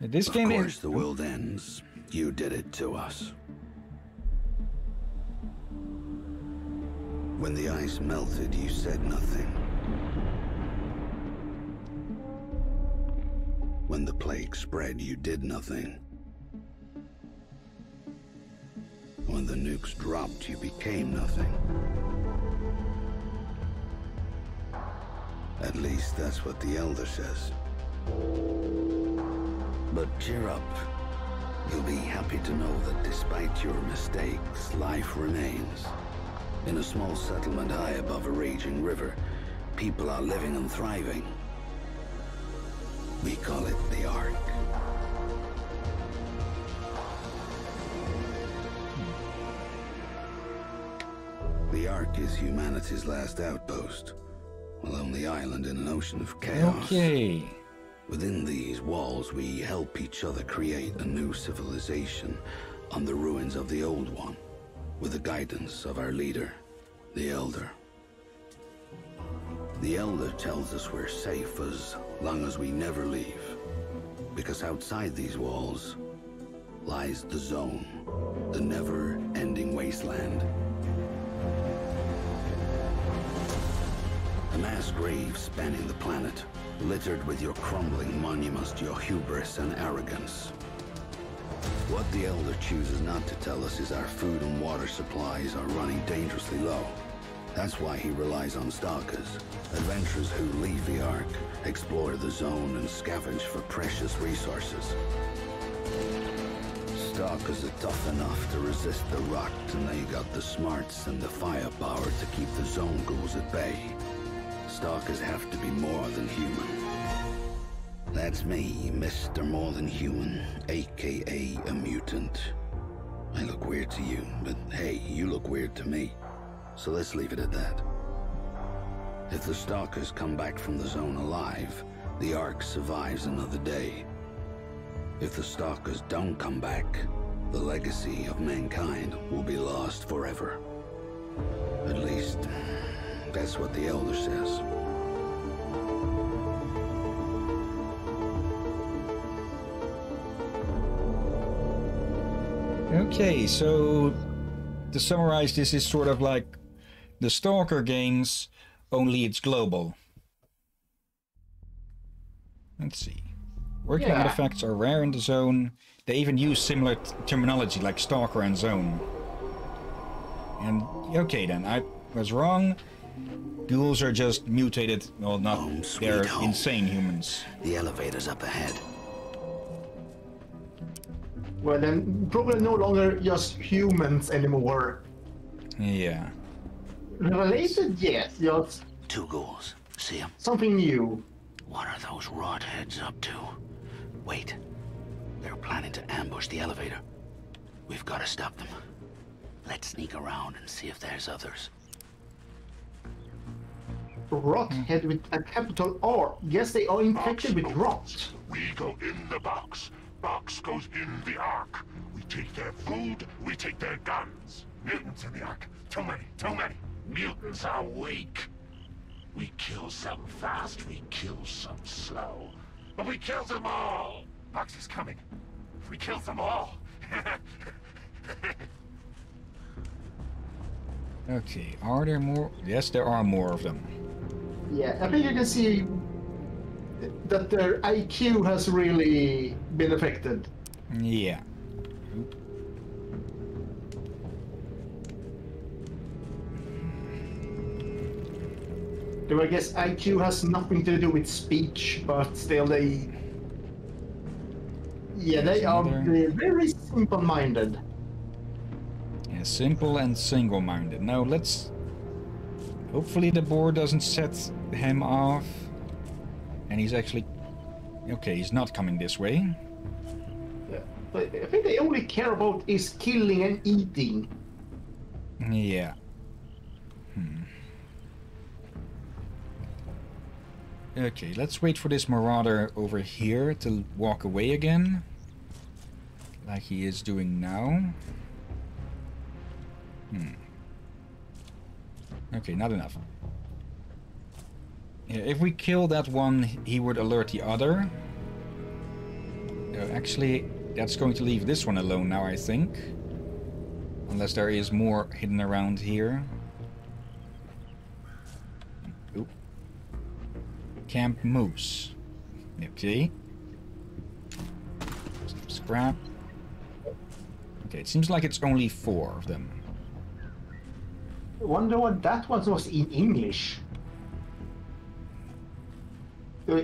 This of game course is... the world ends. You did it to us. When the ice melted, you said nothing. When the plague spread, you did nothing. When the nukes dropped, you became nothing. At least that's what the Elder says. But cheer up. You'll be happy to know that despite your mistakes, life remains. In a small settlement high above a raging river, people are living and thriving. We call it the Ark. The Ark is humanity's last outpost, a lonely island in an ocean of chaos. Okay. Within these walls, we help each other create a new civilization on the ruins of the old one, with the guidance of our leader, the Elder. The Elder tells us we're safe as long as we never leave, because outside these walls lies the Zone, the never-ending wasteland. A mass grave spanning the planet, littered with your crumbling monuments to your hubris and arrogance. What the Elder chooses not to tell us is our food and water supplies are running dangerously low. That's why he relies on stalkers, adventurers who leave the Ark, explore the zone, and scavenge for precious resources. Stalkers are tough enough to resist the rot, and they got the smarts and the firepower to keep the zone ghouls at bay. Stalkers have to be more than human. That's me, Mr. More Than Human, aka a mutant. I look weird to you, but hey, you look weird to me. So let's leave it at that. If the Stalkers come back from the zone alive, the Ark survives another day. If the Stalkers don't come back, the legacy of mankind will be lost forever. At least, that's what the Elder says. Okay, so to summarize, this is sort of like the Stalker games, only it's global. Let's see. Working Yeah. artifacts are rare in the zone. They even use similar t- terminology like Stalker and Zone. And okay then, I was wrong. Ghouls are just mutated, well not, Home they're home. insane humans. The elevator's up ahead. Well, then probably no longer just humans anymore. Yeah. Related, yes, yes. Two ghouls. See 'em? something new. What are those rot heads up to? Wait. They're planning to ambush the elevator. We've got to stop them. Let's sneak around and see if there's others. Rot head with a capital R. Yes, they are infected with rot. We go in the box. Box goes in the Ark. We take their food, we take their guns. Mutants in the Ark. Too many, too many. Mutants are weak. We kill some fast, we kill some slow. But we kill them all. Box is coming. We kill them all. Okay, are there more? Yes, there are more of them. Yeah, I think you can see that their IQ has really been affected. Yeah. Though I guess IQ has nothing to do with speech, but still they. Yeah, they are very simple-minded. Yeah, simple and single-minded. Now let's. Hopefully the board doesn't set him off, and he's actually. Okay, he's not coming this way. Yeah, But I think they only care about is killing and eating. Yeah. Okay, let's wait for this marauder over here to walk away again. Like he is doing now. Hmm. Okay, not enough. Yeah, if we kill that one, he would alert the other. Uh, actually, that's going to leave this one alone now, I think. Unless there is more hidden around here. Oop. Camp Moose. Okay. Some scrap. Okay, it seems like it's only four of them. Wonder what that one was in English. Uh,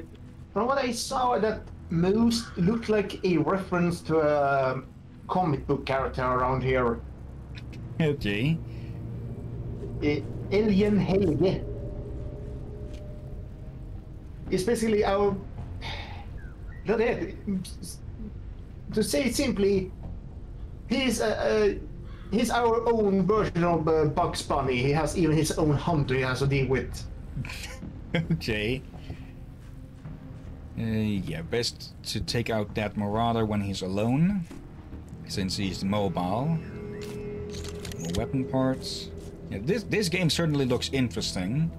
From what I saw, that moose looked like a reference to a comic book character around here. Okay. Uh, Älgen Hälge. It's basically our. Is, to say it simply, he's a, a he's our own version of uh, Bugs Bunny. He has even his own hunter he has to deal with. okay. Uh, yeah, best to take out that Marauder when he's alone. Since he's mobile. More weapon parts. Yeah, this, this game certainly looks interesting.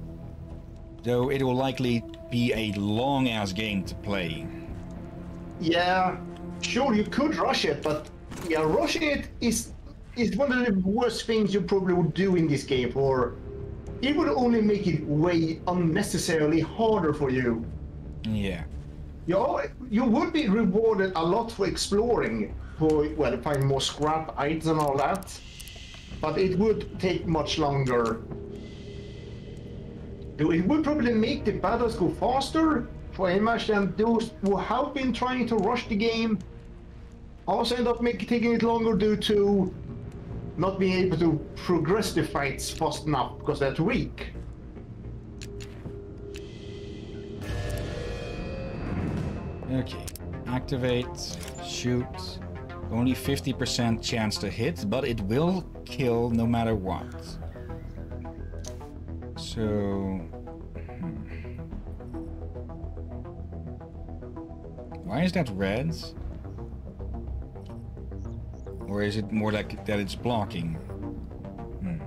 Though it will likely be a long-ass game to play. Yeah, sure you could rush it, but yeah, rushing it is is one of the worst things you probably would do in this game. Or it would only make it way unnecessarily harder for you. Yeah. You you would be rewarded a lot for exploring, for well, finding more scrap items and all that, but it would take much longer. It would probably make the battles go faster. For I imagine those who have been trying to rush the game also end up making taking it longer due to not being able to progress the fights fast enough because they're too weak. Okay. Activate. Shoot. Only 50% chance to hit, but it will kill no matter what. So... hmm. Why is that red? Or is it more like that it's blocking? Hmm.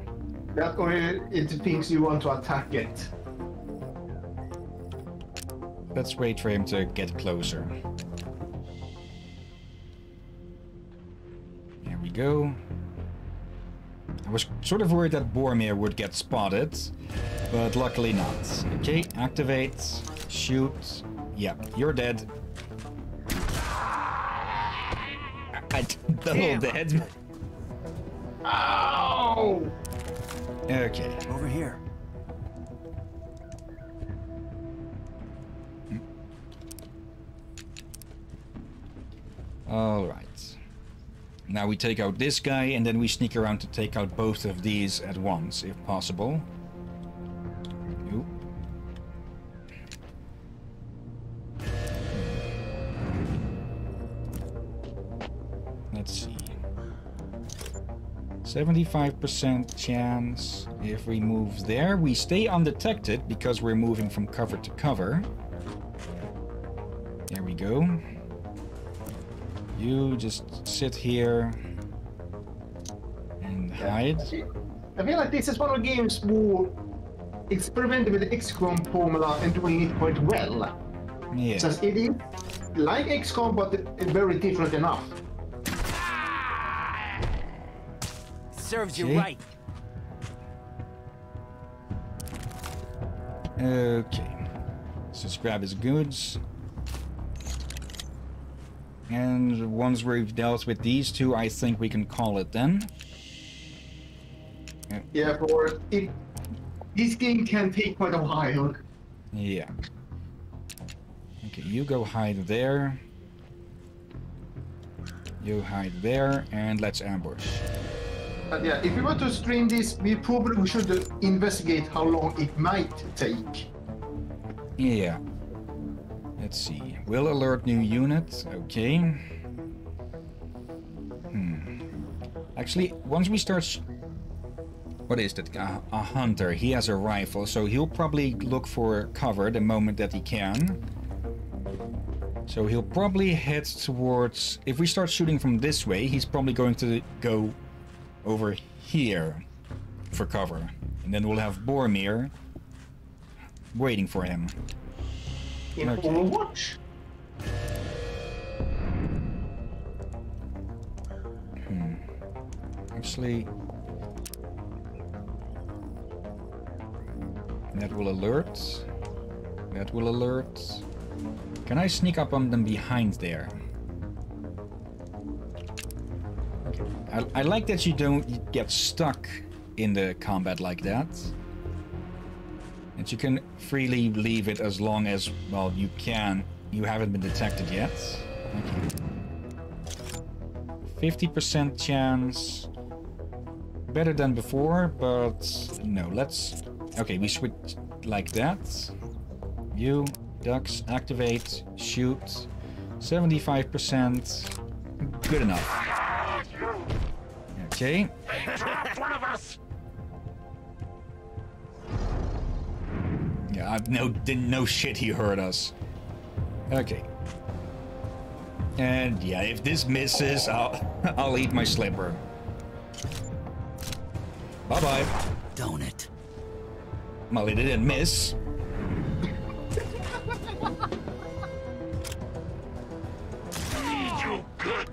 That or it it thinks you want to attack it. Let's wait for him to get closer. There we go. I was sort of worried that Bormin would get spotted, but luckily not. Okay, activate, shoot. Yeah, you're dead. I double dead. Ow! Okay. Over here. All right. Now we take out this guy and then we sneak around to take out both of these at once, if possible. Let's see. 75% chance if we move there. We stay undetected because we're moving from cover to cover. There we go. You just sit here and hide. I feel like this is one of the games who experimented with the XCOM formula and doing it quite well. Yeah. Since it is like XCOM, but very different enough. Serves you right. Okay. So let's grab his goods. And once we've dealt with these two, I think we can call it then. Yeah, for it, this game can take quite a while. Yeah. Okay, you go hide there. You hide there, and let's ambush. But yeah, if we were to stream this, we probably should investigate how long it might take. Yeah. Let's see. Will alert new units, Okay. Hmm. Actually, once we start... What is that? A, a hunter. He has a rifle, so he'll probably look for cover the moment that he can. So he'll probably head towards... If we start shooting from this way, he's probably going to go over here for cover. And then we'll have Bormin waiting for him. Okay. Overwatch? Hmm. Actually, that will alert. That will alert. Can I sneak up on them behind there? Okay. I, I like that you don't get stuck in the combat like that. And you can freely leave it as long as, well, you can. You haven't been detected yet. Okay. 50% chance. Better than before, but no, let's... Okay, we switch like that. You, Dux, activate, shoot. 75%. Good enough. Okay. Yeah, I no didn't know shit he heard us. Okay. And yeah, if this misses, I'll I'll eat my slipper. Bye bye. Don't it? Well, it didn't miss. You good!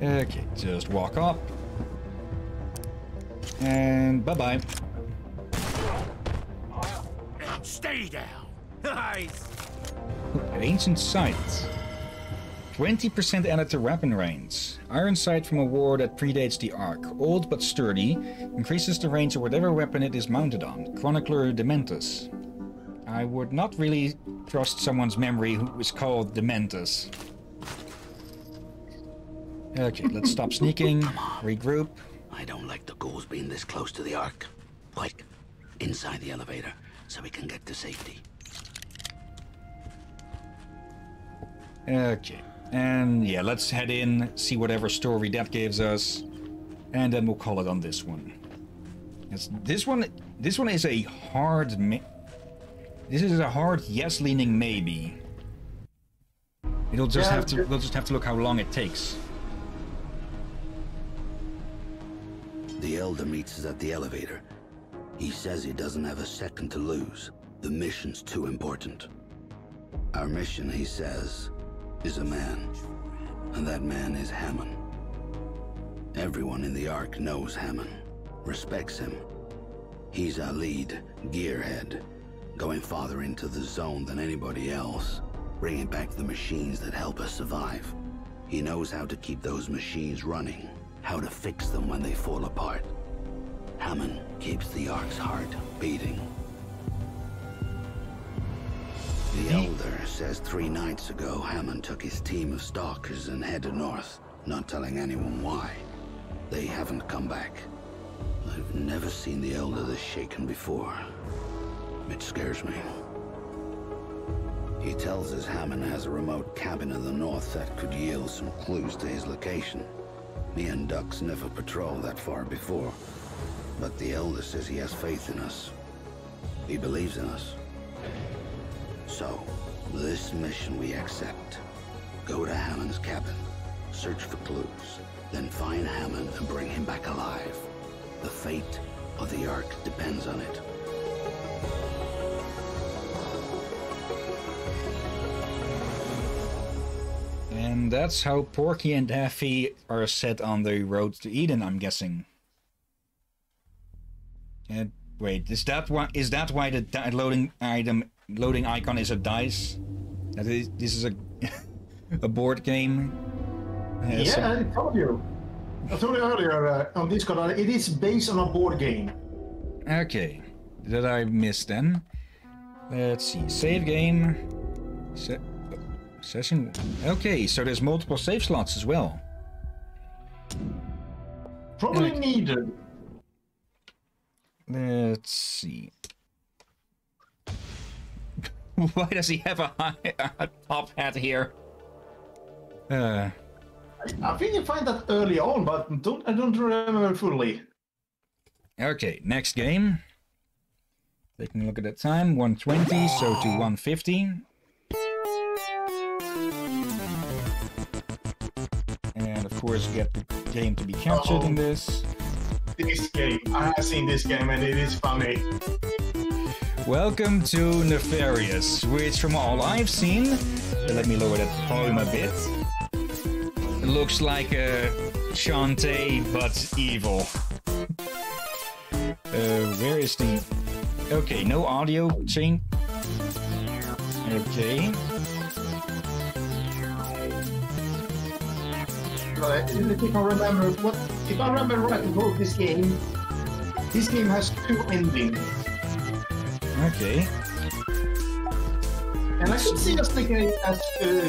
Okay, just walk up. And bye bye. Stay down! Nice! Ancient Sight. 20% added to weapon range. Iron Sight from a war that predates the Ark. Old but sturdy. Increases the range of whatever weapon it is mounted on. Chronicler Dementus. I would not really trust someone's memory who is called Dementus. Okay, let's stop sneaking. Regroup. I don't like the ghouls being this close to the Ark. Quick, inside the elevator, so we can get to safety. Okay. And yeah, let's head in, see whatever story that gives us, and then we'll call it on this one. Yes, this one, this one is a hard. This is a hard yes leaning maybe. It'll just Yeah, have to. ju- We'll just have to look how long it takes. The Elder meets us at the elevator. He says he doesn't have a second to lose. The mission's too important. Our mission, he says, is a man. And that man is Hammon. Everyone in the Ark knows Hammon, respects him. He's our lead, gearhead, going farther into the zone than anybody else, bringing back the machines that help us survive. He knows how to keep those machines running, how to fix them when they fall apart. Hammon keeps the Ark's heart beating. The Elder says three nights ago Hammon took his team of stalkers and headed north, not telling anyone why. They haven't come back. I've never seen the Elder this shaken before. It scares me. He tells us Hammon has a remote cabin in the north that could yield some clues to his location. Me and Dux never patrolled that far before. But the Elder says he has faith in us. He believes in us. So, this mission we accept. Go to Hammon's cabin, search for clues, then find Hammond and bring him back alive. The fate of the Ark depends on it. And that's how Porky and Daffy are set on the road to Eden. I'm guessing. And wait, is that why? Is that why the di- loading item, loading icon is a dice? That is, this is a a board game. Uh, so- Yeah, I told you. I told you earlier uh, on Discord that it is based on a board game. Okay, that I missed then. Let's see, save game, Se- session. Okay, so there's multiple save slots as well. Probably needed. Let's see. Why does he have a, high, a top hat here? Uh, I think you find that early on, but don't I don't remember fully. okay, next game. Taking a look at the time, 120, so to 150. And of course, get the game to be captured in this. This game, I have seen this game and it is funny. Welcome to Nefarious, which from all I've seen, let me lower that volume a bit, looks like a Shantae but evil. Uh, where is the... Okay, no audio chain. Okay. But if I can remember what if I remember right about this game, this game has two endings. Okay. And I can see us thinking it as the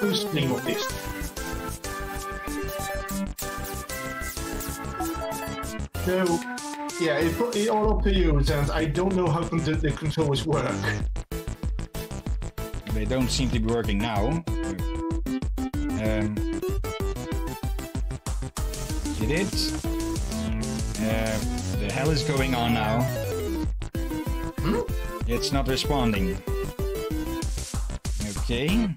first name of this. So, yeah, it's pro- it all up to you, since I don't know how the, the controls work. They don't seem to be working now. Um, it is. Uh, the hell is going on now? It's not responding. Okay.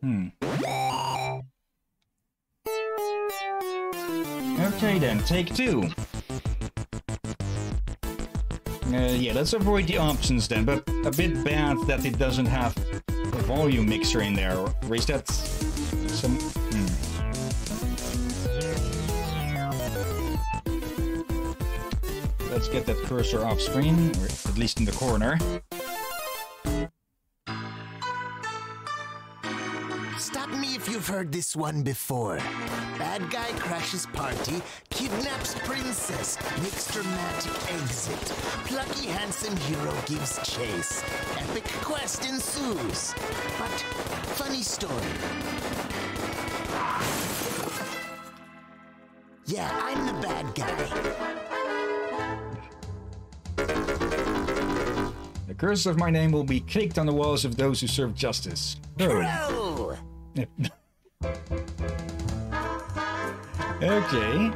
Hmm. Okay then, take two. Uh, yeah, let's avoid the options then, but a bit bad that it doesn't have volume mixer in there, is that some... Hmm. Let's get that cursor off screen, or at least in the corner. Stop me if you've heard this one before. Bad guy crashes party, kidnaps princess, makes dramatic exit. Plucky handsome hero gives chase. Epic quest ensues. But funny story. Yeah, I'm the bad guy. The curse of my name will be caked on the walls of those who serve justice. Oh. Okay.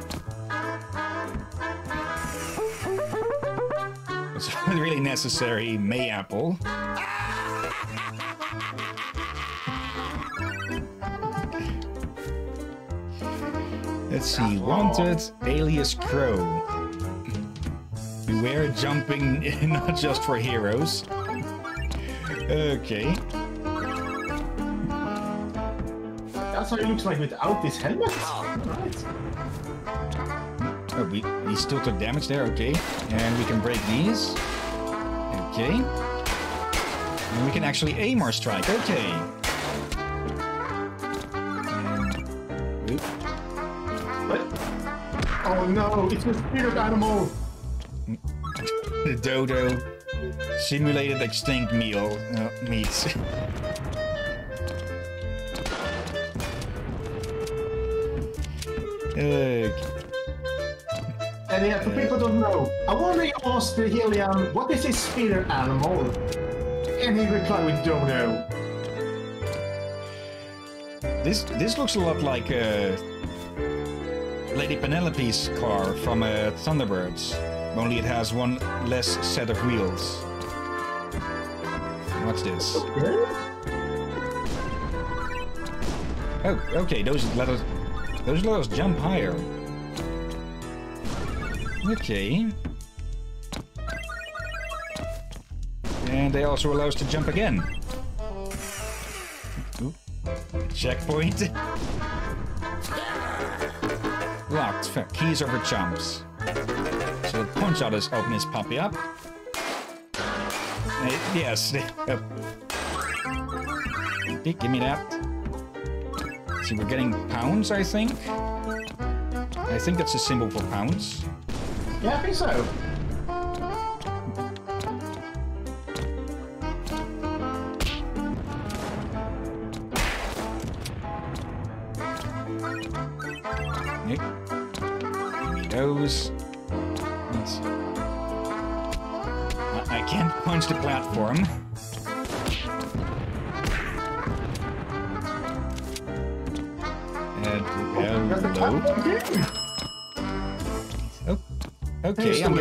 It's really necessary, Mayapple. Let's see, wanted alias Crow. Beware jumping, not just for heroes. Okay. That's how it looks like without this helmet. Right. Oh, we, we still took damage there, okay. And we can break these. Okay. And we can actually aim our strike, okay. And, oop. But, oh no, it's a spirit animal. The dodo. Simulated extinct meal uh, meat. okay. And yeah, for people don't know, I want to ask the Helium, what is his spirit animal? And he replied with dodo. This this looks a lot like uh, Lady Penelope's car from uh, Thunderbirds, only it has one less set of wheels. What's this? Oh, okay, those let us those let us jump higher. Okay. And they also allow us to jump again. Ooh. Checkpoint. Locked. Keys over chumps. So the punch out is open his puppy up. Uh, yes. give me that. See, we're getting pounds, I think. I think that's a symbol for pounds. Yeah, I think so.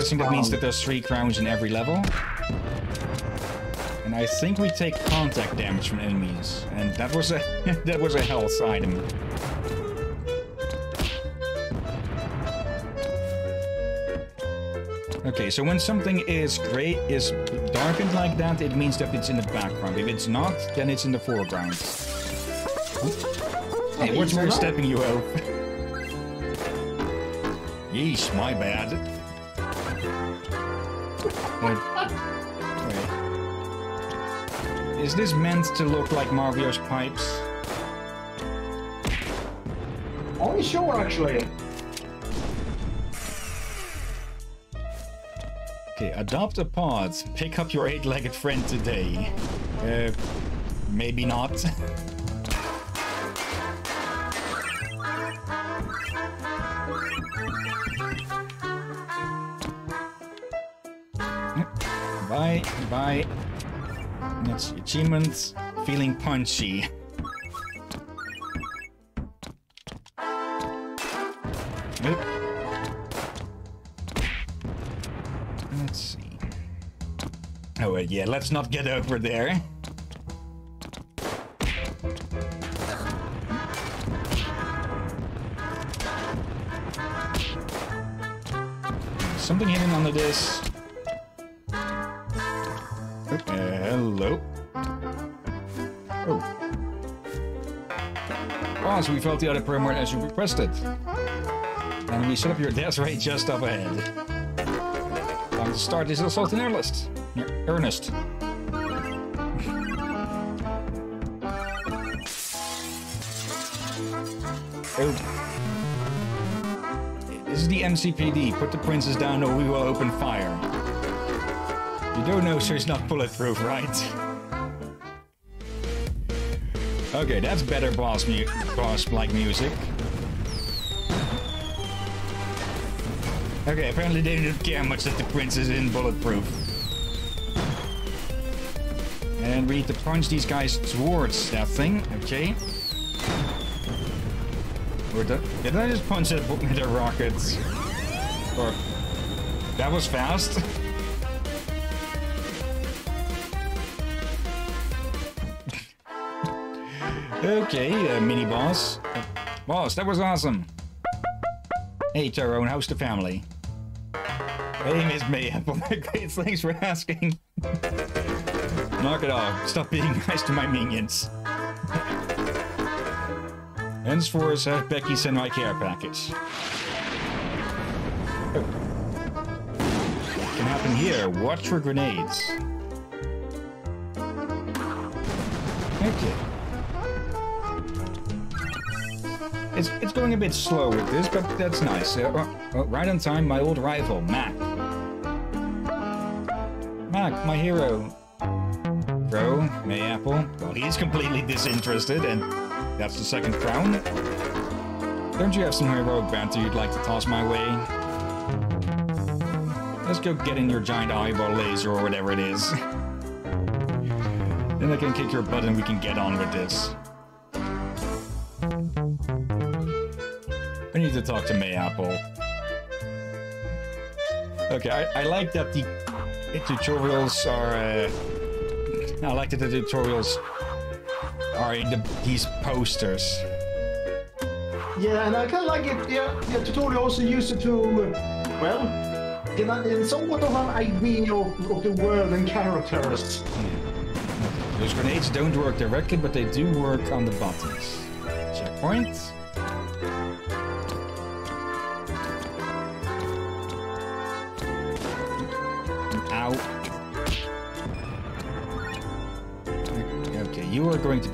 Guessing that means that there's three crowns in every level. And I think we take contact damage from enemies, and that was a that was a health item. Okay, so when something is gray, is darkened like that, it means that it's in the background. If it's not, then it's in the foreground. Hey, what's we're stepping you out? Yeesh, my bad. Uh, wait. Is this meant to look like Mario's pipes? Only sure, actually. Okay, adopt a pod. Pick up your eight-legged friend today. Uh, maybe not. Bye, bye. That's achievements. Feeling punchy. Let's see. Oh, wait, yeah, let's not get over there. Something hidden under this. We felt the other perimeter as you requested. And we set up your death rate just up ahead. Time to start this assault in earnest. Yeah, earnest. oh. This is the MCPD. Put the princess down or we will open fire. You don't know she's not bulletproof, right? Okay, that's better boss mu boss-like music. Okay, apparently they didn't care much that the prince is in bulletproof. And we need to punch these guys towards that thing, okay? Did, did I just punch it with the rockets? Or... That was fast? okay, uh, mini-boss. Uh, boss, that was awesome. Hey, Tyrone, how's the family? Hey, Miss. Great, thanks for asking. Knock it off. Stop being nice to my minions. Henceforth, have Becky send my care package. Oh. What can happen here? Watch for grenades. Okay. It's, it's going a bit slow with this, but that's nice. Uh, uh, uh, right on time, my old rival, Mac. Mac, my hero. Bro, Mayapple. Well, he's completely disinterested, and that's the second crown. Don't you have some heroic banter you'd like to toss my way? Let's go get in your giant eyeball laser or whatever it is. then I can kick your butt and we can get on with this. Talk to Mayapple. Okay, I, I like that the tutorials are... Uh, I like that the tutorials are in the, these posters. Yeah, and I kind of like it. Yeah, the tutorial also used it to, uh, well, get a, somewhat of an idea of, of the world and characters. Those grenades don't work directly, but they do work on the buttons. Checkpoint.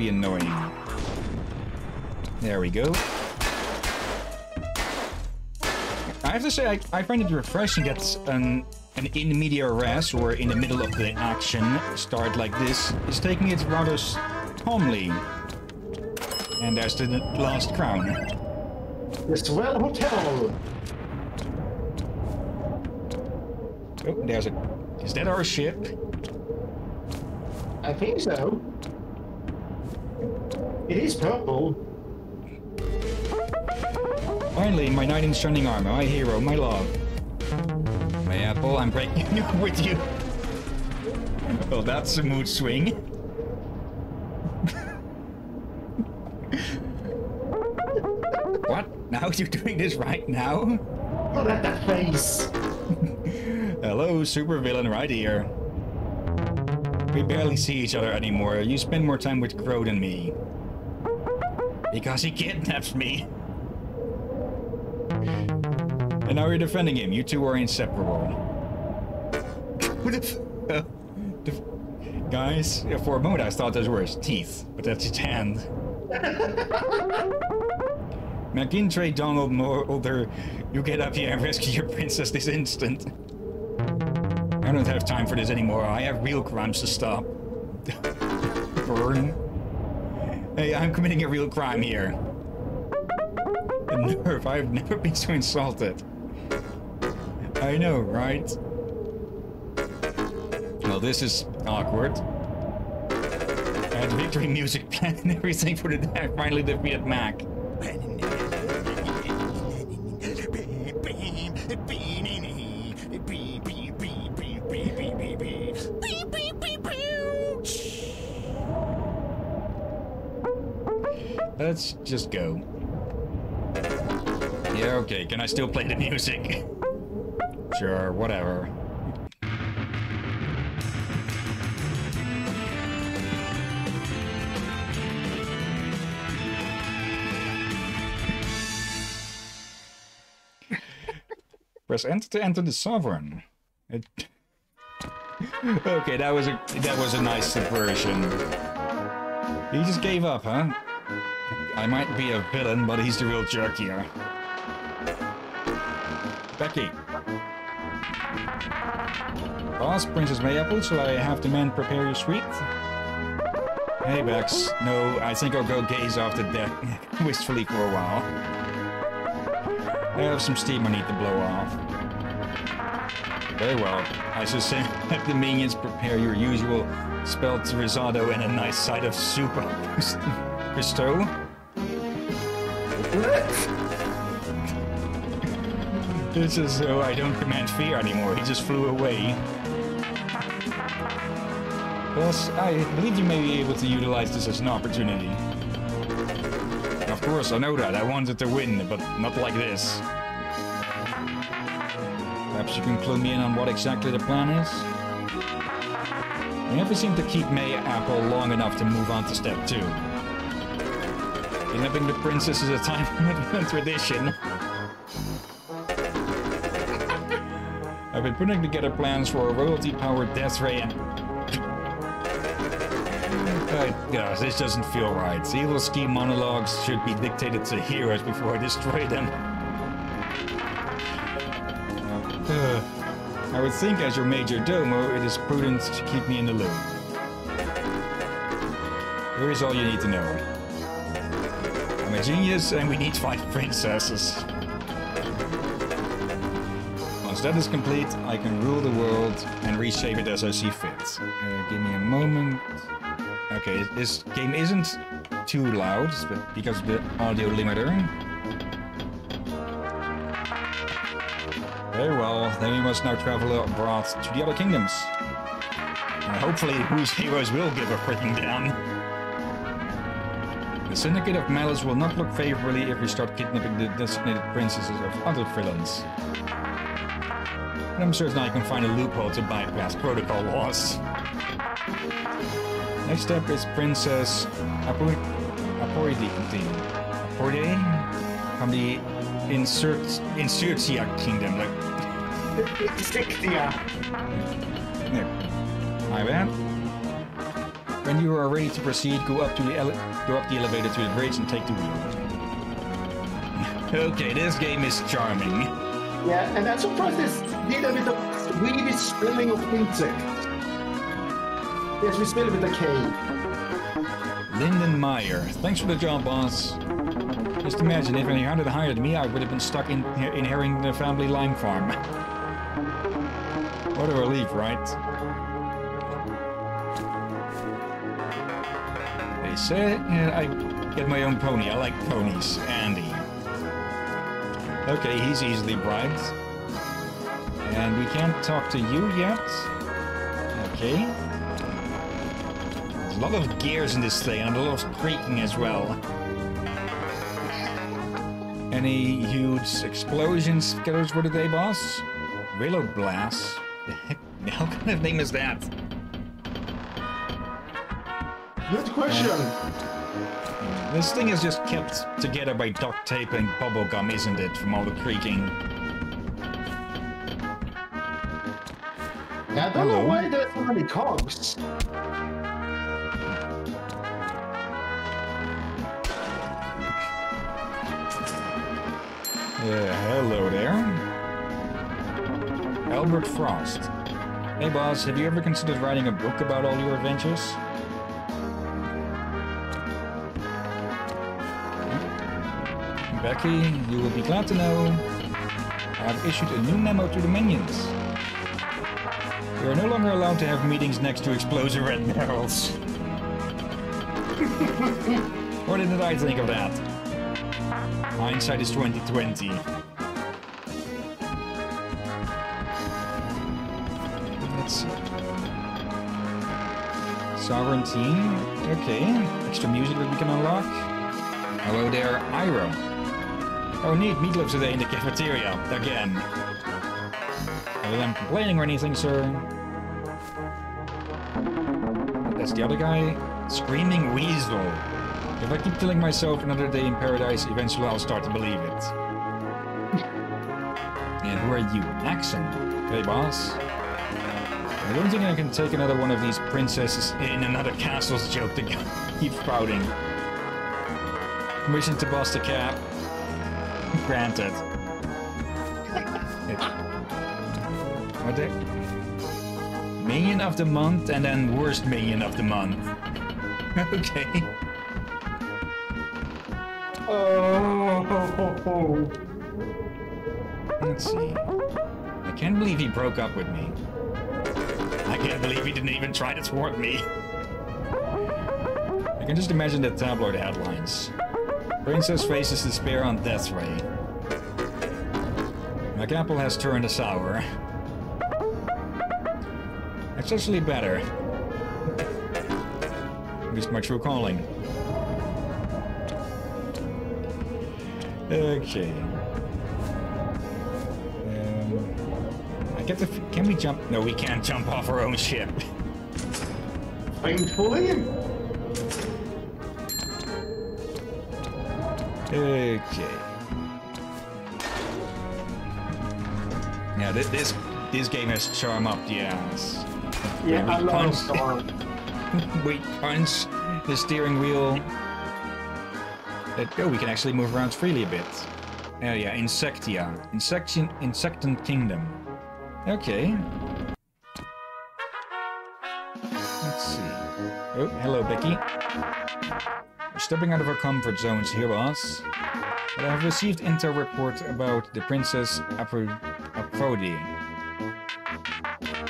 Be annoying. There we go. I have to say, I, I find it refreshing that an, an in media res, or in the middle of the action, start like this, is taking it rather calmly. And there's the last crown. The Swell Hotel. Oh, there's a... Is that our ship? I think so. It is purple. Finally, my knight in shining armor, my hero, my love. My apple, I'm breaking up with you. Well, that's a mood swing. what? Now you're doing this right now? Look at that face. Hello, supervillain right here. We barely see each other anymore. You spend more time with Crow than me. Because he kidnapped me. And now you're defending him. You two are inseparable. Guys, for a moment I thought those were his teeth, but that's his hand. McIntyre Donald Mulder, you get up here and rescue your princess this instant. I don't have time for this anymore. I have real crimes to stop. Burn. Hey, I'm committing a real crime here. The nerve, I've never been so insulted. I know, right? Well, this is awkward. I had victory music planned and everything for the day I finally defeated Mac. Let's just go. Yeah, okay. Can I still play the music? Sure, whatever. Press enter to enter the sovereign. It... okay, that was a that was a nice subversion. He just gave up, huh? I might be a villain, but he's the real jerk here. Becky. Boss, Princess Mayapple, shall I have the men prepare your suite? Hey, Bex. No, I think I'll go gaze off the deck wistfully for a while. I have some steam I need to blow off. Very well. I should say let the minions prepare your usual spelt risotto and a nice side of soup. Christo? This is so I don't command fear anymore. He just flew away. Boss, I believe you may be able to utilize this as an opportunity. Of course, I know that. I wanted to win, but not like this. Perhaps you can clue me in on what exactly the plan is? You never seem to keep Mayapple long enough to move on to step two. Kidnapping the princess is a time tradition. I've been putting together plans for a royalty-powered death ray and... Gosh, this doesn't feel right. Evil scheme monologues should be dictated to heroes before I destroy them. I would think as your major domo, it is prudent to keep me in the loop. Here is all you need to know. I'm a genius and we need five princesses. Once that is complete, I can rule the world and reshape it as I see fit. Uh, give me a moment. Okay, this game isn't too loud but because of the audio limiter. Very well, then we must now travel abroad to the other kingdoms. And hopefully whose heroes will give a freaking damn. The Syndicate of Malice will not look favorably if we start kidnapping the designated princesses of other villains. But I'm sure certain I can find a loophole to bypass protocol laws. Next up is Princess Apor Aporide Aporide from the Insert Insurtia Kingdom. Like, No. My bad. When you are ready to proceed, go up to the ele- go up the elevator to the bridge and take the wheel. okay, this game is charming. Yeah, and I'm surprised this did a bit of Swedish spelling of insect. Yes, we spell it with a K. Lyndon Meyer. Thanks for the job, boss. Just imagine if he hadn't hired me, I would have been stuck in inheriting the family lime farm. what a relief, right? Say uh, I get my own pony. I like ponies. Andy. Okay, he's easily bribed. And we can't talk to you yet. Okay. There's a lot of gears in this thing and a lot of creaking as well. Any huge explosions scheduled for today, boss? Willow Blast? The heck? What kind of name is that? Good question. This thing is just kept together by duct tape and bubble gum, isn't it? From all the creaking. I don't know why there's so many cogs. Uh, hello there. Albert Frost. Hey boss, have you ever considered writing a book about all your adventures? Becky, you will be glad to know I've issued a new memo to the minions. You are no longer allowed to have meetings next to explosive red barrels. what did I think of that? Hindsight is 2020. Let's see. Sovereignty. Okay. Extra music that we can unlock. Hello there, Iro. Oh, neat. Meatloaf today in the cafeteria. Again. Other than complaining or anything, sir. That's the other guy. Screaming Weasel. If I keep telling myself another day in paradise, eventually I'll start to believe it. and who are you? Axon. Hey, boss. I don't think I can take another one of these princesses in another castle's joke to keep spouting. Mission to bust a cap. Granted. what the? Minion of the month and then worst minion of the month. okay. Oh, Let's see. I can't believe he broke up with me. I can't believe he didn't even try to thwart me. I can just imagine the tabloid headlines. Princess faces despair on death ray. McApple has turned to sour. It's actually better. Missed my true calling. Okay. Um, I get the. f- Can we jump? No, we can't jump off our own ship. thankfully. Okay. Yeah, thi- this this game has charm up the ass. Yeah, I love punch, Storm. we punch the steering wheel. Uh, oh, we can actually move around freely a bit. Oh yeah, Insectia. Insectin, Insectant Kingdom. Okay. Let's see. Oh, hello, Becky. We're stepping out of our comfort zones here, boss. But I have received intel report about the Princess Apro- Aphrodite.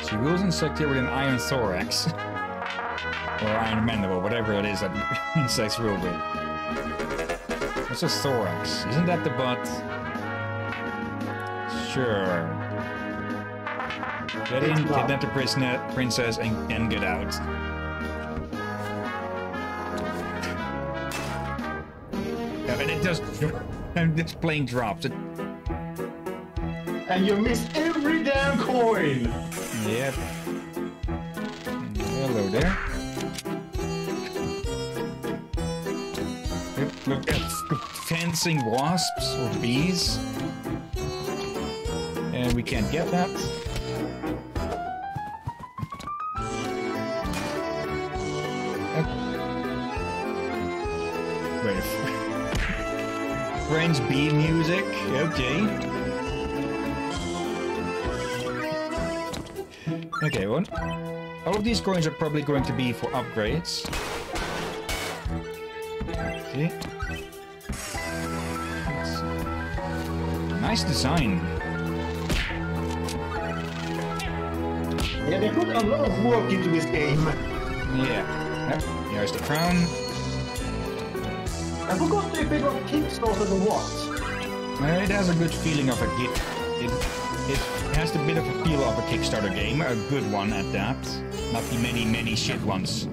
She rules Insectia with an iron thorax. or iron mandible, whatever it is that insects rule with. What's a thorax? Isn't that the butt? Sure. Get in, kidnap the prisoner, princess, and, and get out. And it just... and this plane drops. It, and you missed every damn coin. Yep. Hello there. Yep, look at fencing wasps or bees. And we can't get that. Wait. French bee music, okay. Of these coins are probably going to be for upgrades. Okay. Nice design. Yeah, they put a lot of work into this game. Yeah. Yep. Here's the crown. I forgot if it was Kickstarter or what. Uh, It has a good feeling of a gift. It, it has a bit of a feel of a Kickstarter game, a good one at that. Not many, many shit ones.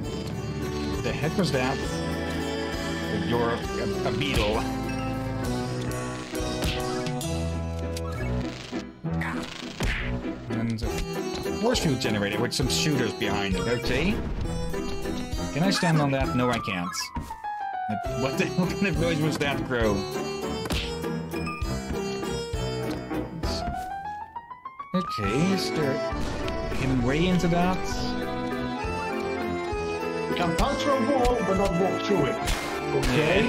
The heck was that? You're a, a beetle. And a force field generator with some shooters behind it, okay? Can I stand on that? No, I can't. What the hell kind of noise was that, Crow? Okay, is there hidden way into that? Can punch through a wall, but not walk through it. Okay?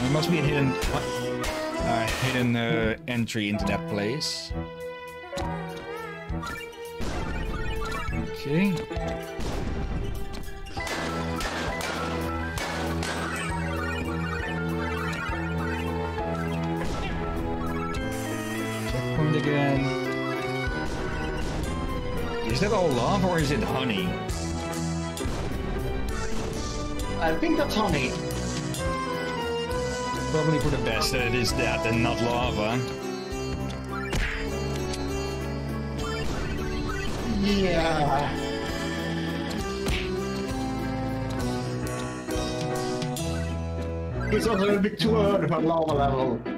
There must be a hidden, uh, hidden uh, entry into that place. Okay. Is that all lava or is it honey? I think that's honey. Probably for the best that it is that and not lava. Yeah. It's also a bit too early for lava level.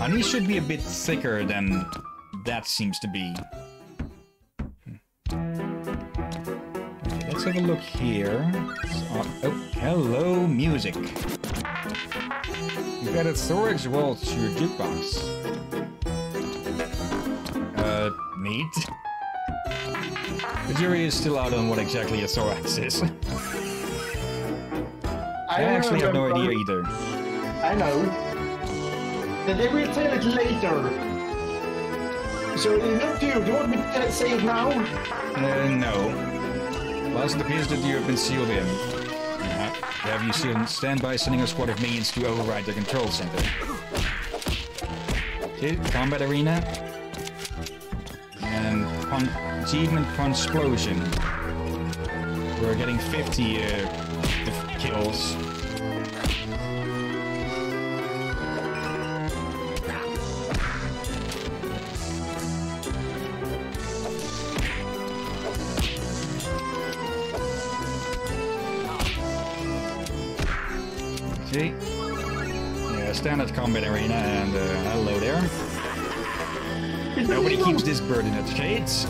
Though, honey should be a bit thicker than that seems to be. Okay, let's have a look here. So- oh, hello, music. You've got a storage wall to your jukebox. Uh, neat. The jury is still out on what exactly a thorax is. I actually have no idea either. I know. They will tell it later. So it's up to you. Do you want me to say it now? Uh, no. It appears that you have been sealed in, uh, have you sealed stand by sending a squad of minions to override the control center. Okay, combat arena. And con achievement Consplosion. We're getting 50 uh, kills. Okay. Yeah, standard combat arena, and uh, hello there. Nobody keeps this bird in its cage.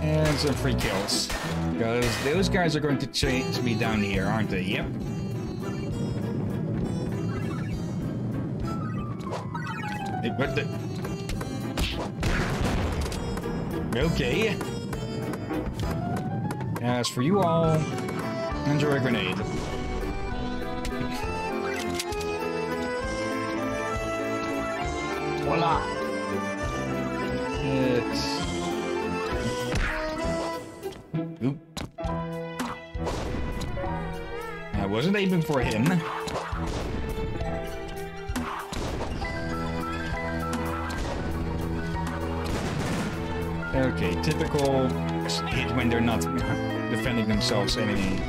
And some free kills. Because those guys are going to chase me down here, aren't they? Yep. Hey, what the? Okay. As for you all, enjoy a grenade. For him. Okay, typical hit when they're not defending themselves any.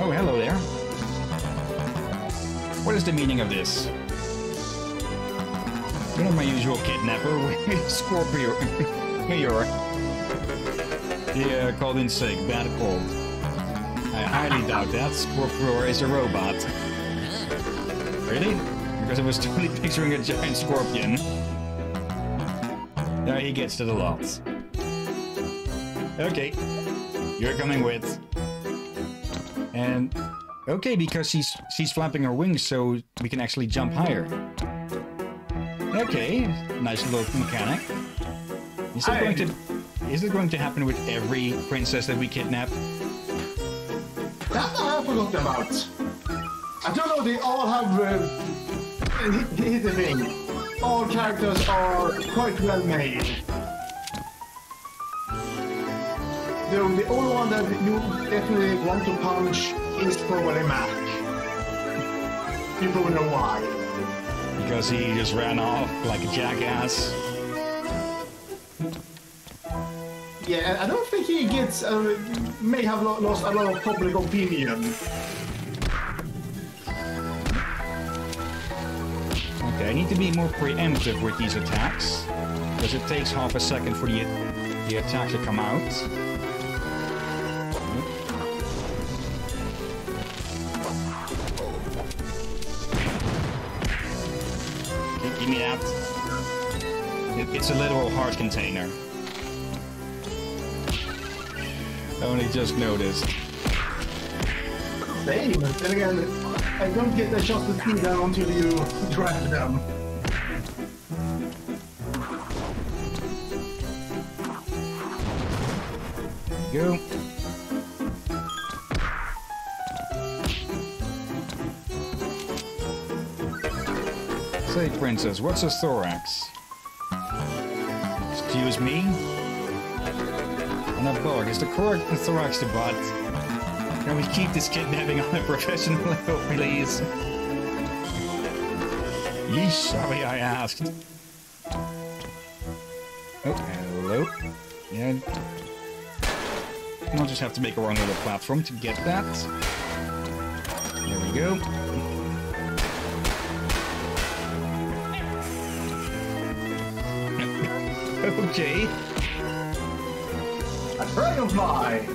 Oh, hello there. What is the meaning of this? You're not my usual kidnapper, Scorpio. Here you are. Yeah, called in sick, bad cold. I highly doubt that. Scorpio is a robot. Really? Because I was totally picturing a giant scorpion. Now he gets to the lots. Okay. You're coming with. And okay, because she's she's flapping her wings so we can actually jump higher. Okay, nice little mechanic. Is that going to is it going to happen with every princess that we kidnap? Forgot about. I don't know, they all have... Uh, here's the thing. All characters are quite well made. The, the only one that you definitely want to punch is probably Mac. You probably know why. Because he just ran off like a jackass. Yeah, I don't think he gets... Uh, may have lo- lost a lot of public opinion. Okay, I need to be more preemptive with these attacks. Because it takes half a second for the, the attack to come out. Give me that. It- it's a little heart container. I only just noticed. Same. Then again, I don't get a chance to see them until you draft them. Go. Say, princess, what's a thorax? Excuse me? A bug. Is the correct thorax the butt? Can we keep this kidnapping on a professional level, please? Yeesh, sorry I asked. Oh, hello. Yeah, I'll just have to make our own little platform to get that. There we go. okay. Dragonfly!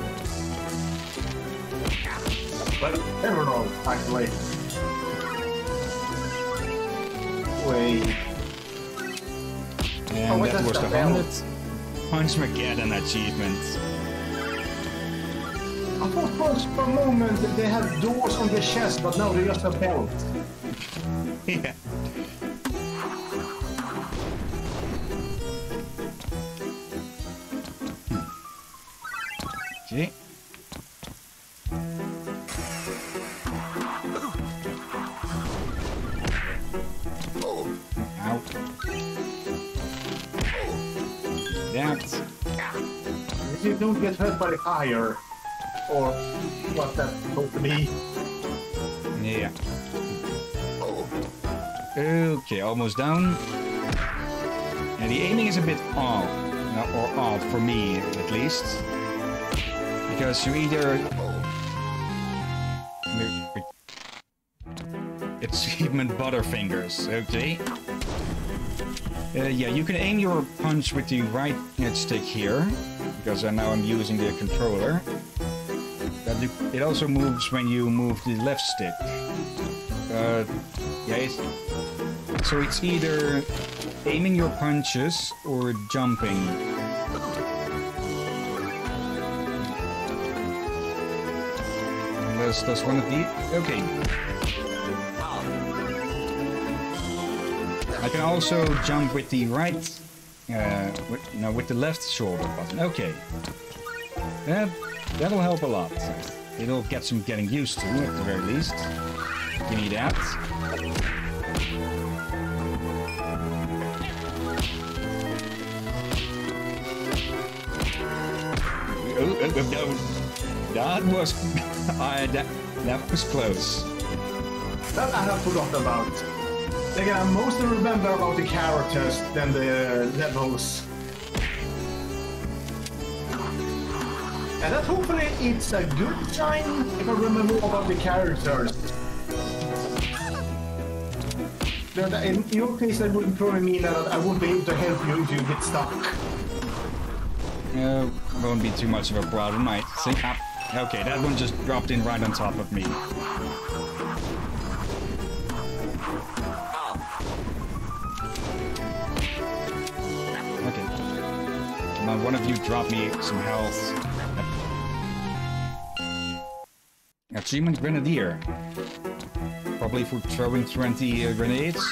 But emerald, actually. Wait. And Oh, wait, that was the. 100 Punch Mageddon achievement. I thought for for a moment that they had doors on the chest, but now they just have belt. yeah. Okay. That. If you don't get hurt by the fire, or what that's supposed to be. Yeah. Okay, almost down. And the aiming is a bit off, uh, or odd for me at least, because you either it's even butterfingers. Okay. Uh, yeah, you can aim your punch with the right stick here, because now I'm using the controller. It also moves when you move the left stick. Uh, yeah, it's, so it's either aiming your punches or jumping. That's one of the... Okay. I can also jump with the right... Uh, with, no, with the left shoulder button. Okay. That, that'll help a lot. It'll get some getting used to, at the very least. Give me that. Oh, oh, oh, no. That was... I, that, that was close. That I have forgotten about. Again, I mostly remember about the characters than the levels. And that hopefully it's a good sign if I remember more about the characters. But in your case, that would probably mean that I won't be able to help you if you get stuck. Uh, won't be too much of a problem, I think. Okay, that one just dropped in right on top of me. Okay. Come on, one of you drop me some health. Achievement Grenadier. Probably for throwing 20 uh, grenades.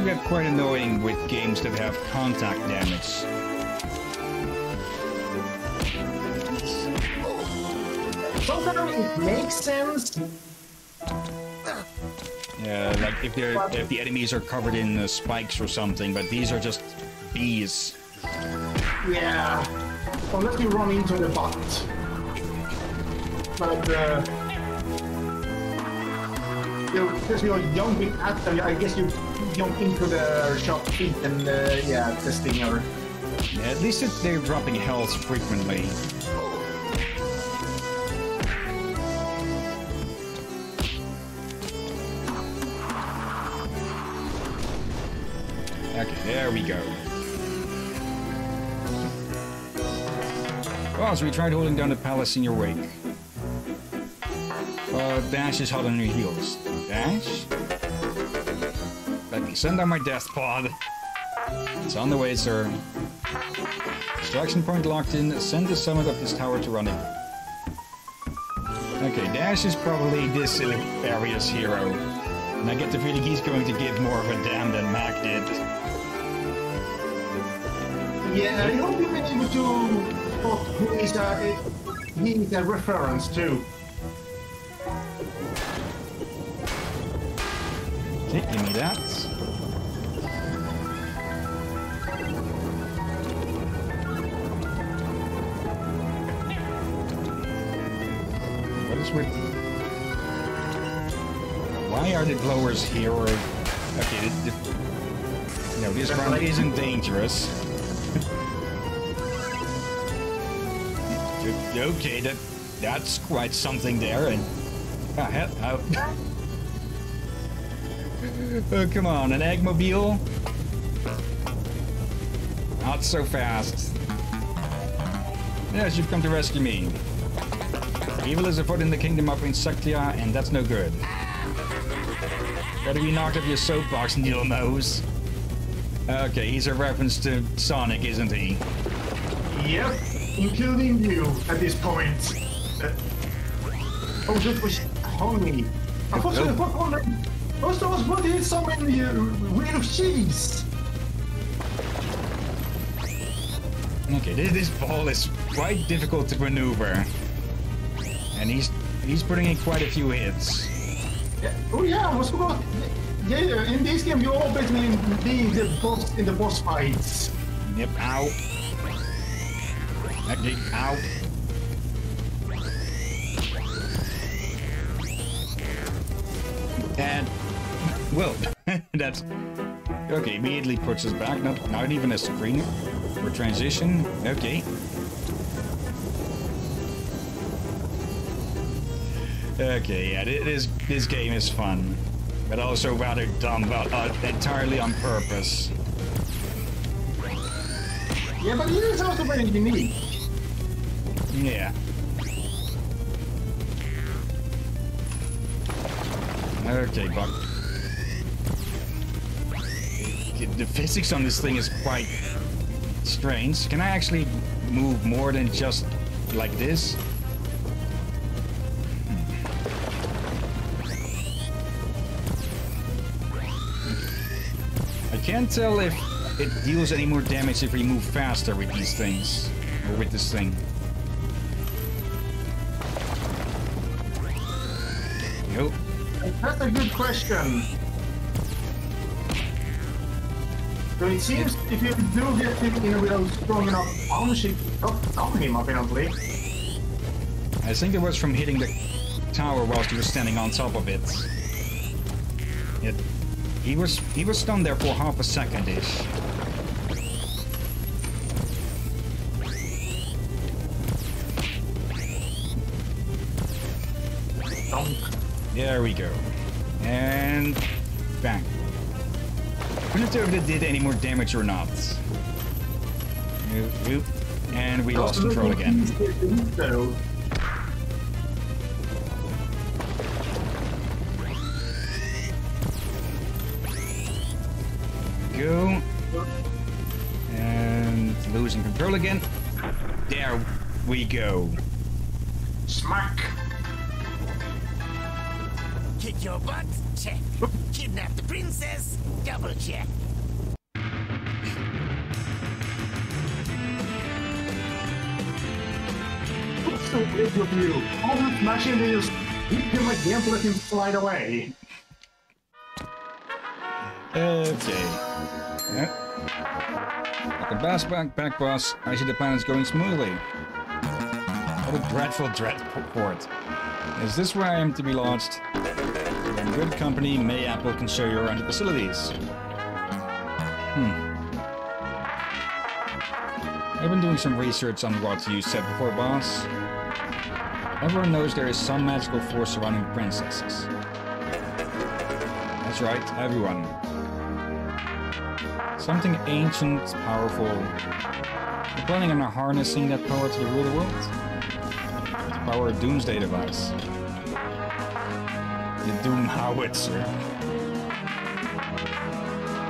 Can get quite annoying with games that have contact damage. It makes sense. Yeah, like if they're if the enemies are covered in uh, spikes or something, but these are just bees. Yeah. Unless you run into the butt. But, uh... Because you're jumping at them, I guess you jump into the shop feet and, uh, yeah, testing stinger. Yeah, at least they're dropping health frequently. Okay, there we go. Well, so we tried holding down the palace in your wake. Uh, Dash is hot on your heels. Dash? Let me send down my death pod. It's on the way, sir. Extraction point locked in. Send the summit of this tower to running. Okay, Dash is probably this area's hero. And I get the feeling he's going to give more of a damn than Mac did. Yeah, I hope you've been able to spot who is a, he is a reference to. Okay, give me that. What is with... Why are the blowers here? Or... Okay, the, the... No, this ground isn't dangerous. okay, that that's quite something there, and... Ah, oh. Oh, come on, an eggmobile? Not so fast. Yes, you've come to rescue me. Evil is afoot in the kingdom of Insectia, and that's no good. Better be knocked off your soapbox, Needle Nose. Okay, he's a reference to Sonic, isn't he? Yep, including you at this point. Uh, oh, that was Tony. I was Oh. What wondering. First I was putting some in the uh, wheel of cheese. Okay, this, this ball is quite difficult to maneuver. And he's he's putting in quite a few hits. Yeah. Oh yeah, what's forgot. Yeah, yeah, in this game you always mean being the boss in the boss fights. Yep, ow. Okay, ow. That's... Okay, immediately puts us back. Not, not even a screen for transition. Okay. Okay, yeah, this, this game is fun. But also rather dumb, but uh, entirely on purpose. Yeah, but it is also very unique. Yeah. Okay, Buck. The- physics on this thing is quite strange. Can I actually move more than just like this? Hmm. I can't tell if it deals any more damage if we move faster with these things. Or with this thing. Nope. That's a good question. So it seems if you do get him in a real strong enough punch, it not stop him apparently. I think it was from hitting the tower whilst you were standing on top of it. It, he was he was stunned there for half a second ish. There we go. If it did any more damage or not. Oop, oop. And we lost control again. Go. And losing control again. There we go. Smack. Kick your butt? Check. Kidnap the princess? Double check. Of you? All mashing they just hit him again let him slide away. Okay. Yeah. At the bass back, back boss, I see the plan is going smoothly. What a dreadful dread port. Is this where I am to be lodged? In good company, Mayapple can show you around the facilities. Hmm. I've been doing some research on what you said before, boss. Everyone knows there is some magical force surrounding princesses. That's right, everyone. Something ancient, powerful. You're planning on harnessing that power to rule the world? The power of Doomsday device. The Doom Howitzer.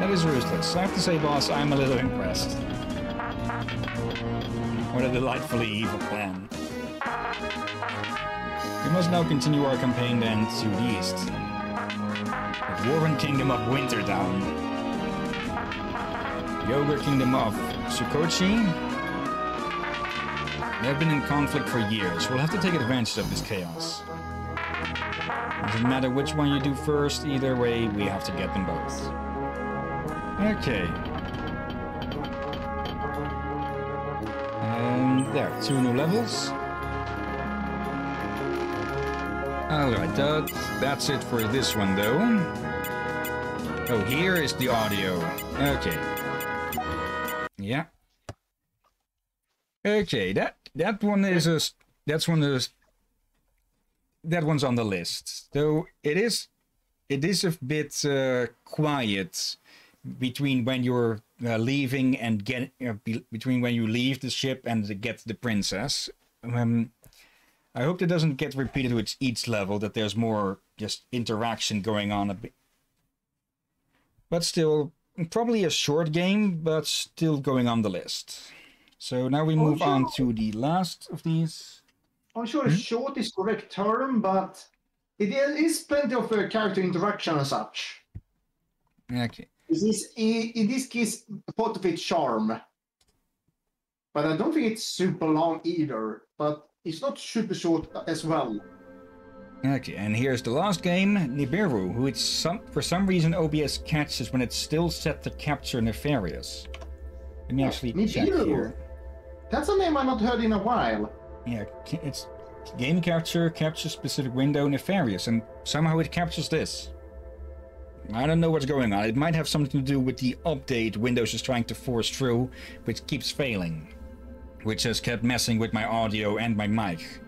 That is ruthless. I have to say, boss, I'm a little impressed. What a delightfully evil plan. We must now continue our campaign then to the east. The Dwarven Kingdom of Winterdown. The Ogre Kingdom of Sukochi. They have been in conflict for years. We'll have to take advantage of this chaos. Doesn't matter which one you do first, either way, we have to get them both. Okay. And there, two new levels. Alright, that, that's it for this one though. Oh, here is the audio. Okay. Yeah. Okay, that that one is a that's one is that one's on the list. So it is it is a bit uh, quiet between when you're uh, leaving and get uh, be, between when you leave the ship and get the princess. Um, I hope that doesn't get repeated with each level. That there's more just interaction going on a bit. But still, probably a short game, but still going on the list. So now we move on to the last of these. I'm sure short is correct term, but it is plenty of uh, character interaction and such. Okay. This is in this case part of its charm. But I don't think it's super long either. But it's not super short as well. Okay, and here's the last game, Nibiru, who it's some for some reason OBS catches when it's still set to capture Nefarious. Let me actually check Nibiru. here. That's a name I've not heard in a while. Yeah, it's game capture, capture specific window Nefarious, and somehow it captures this. I don't know what's going on. It might have something to do with the update Windows is trying to force through, which keeps failing. Which has kept messing with my audio and my mic.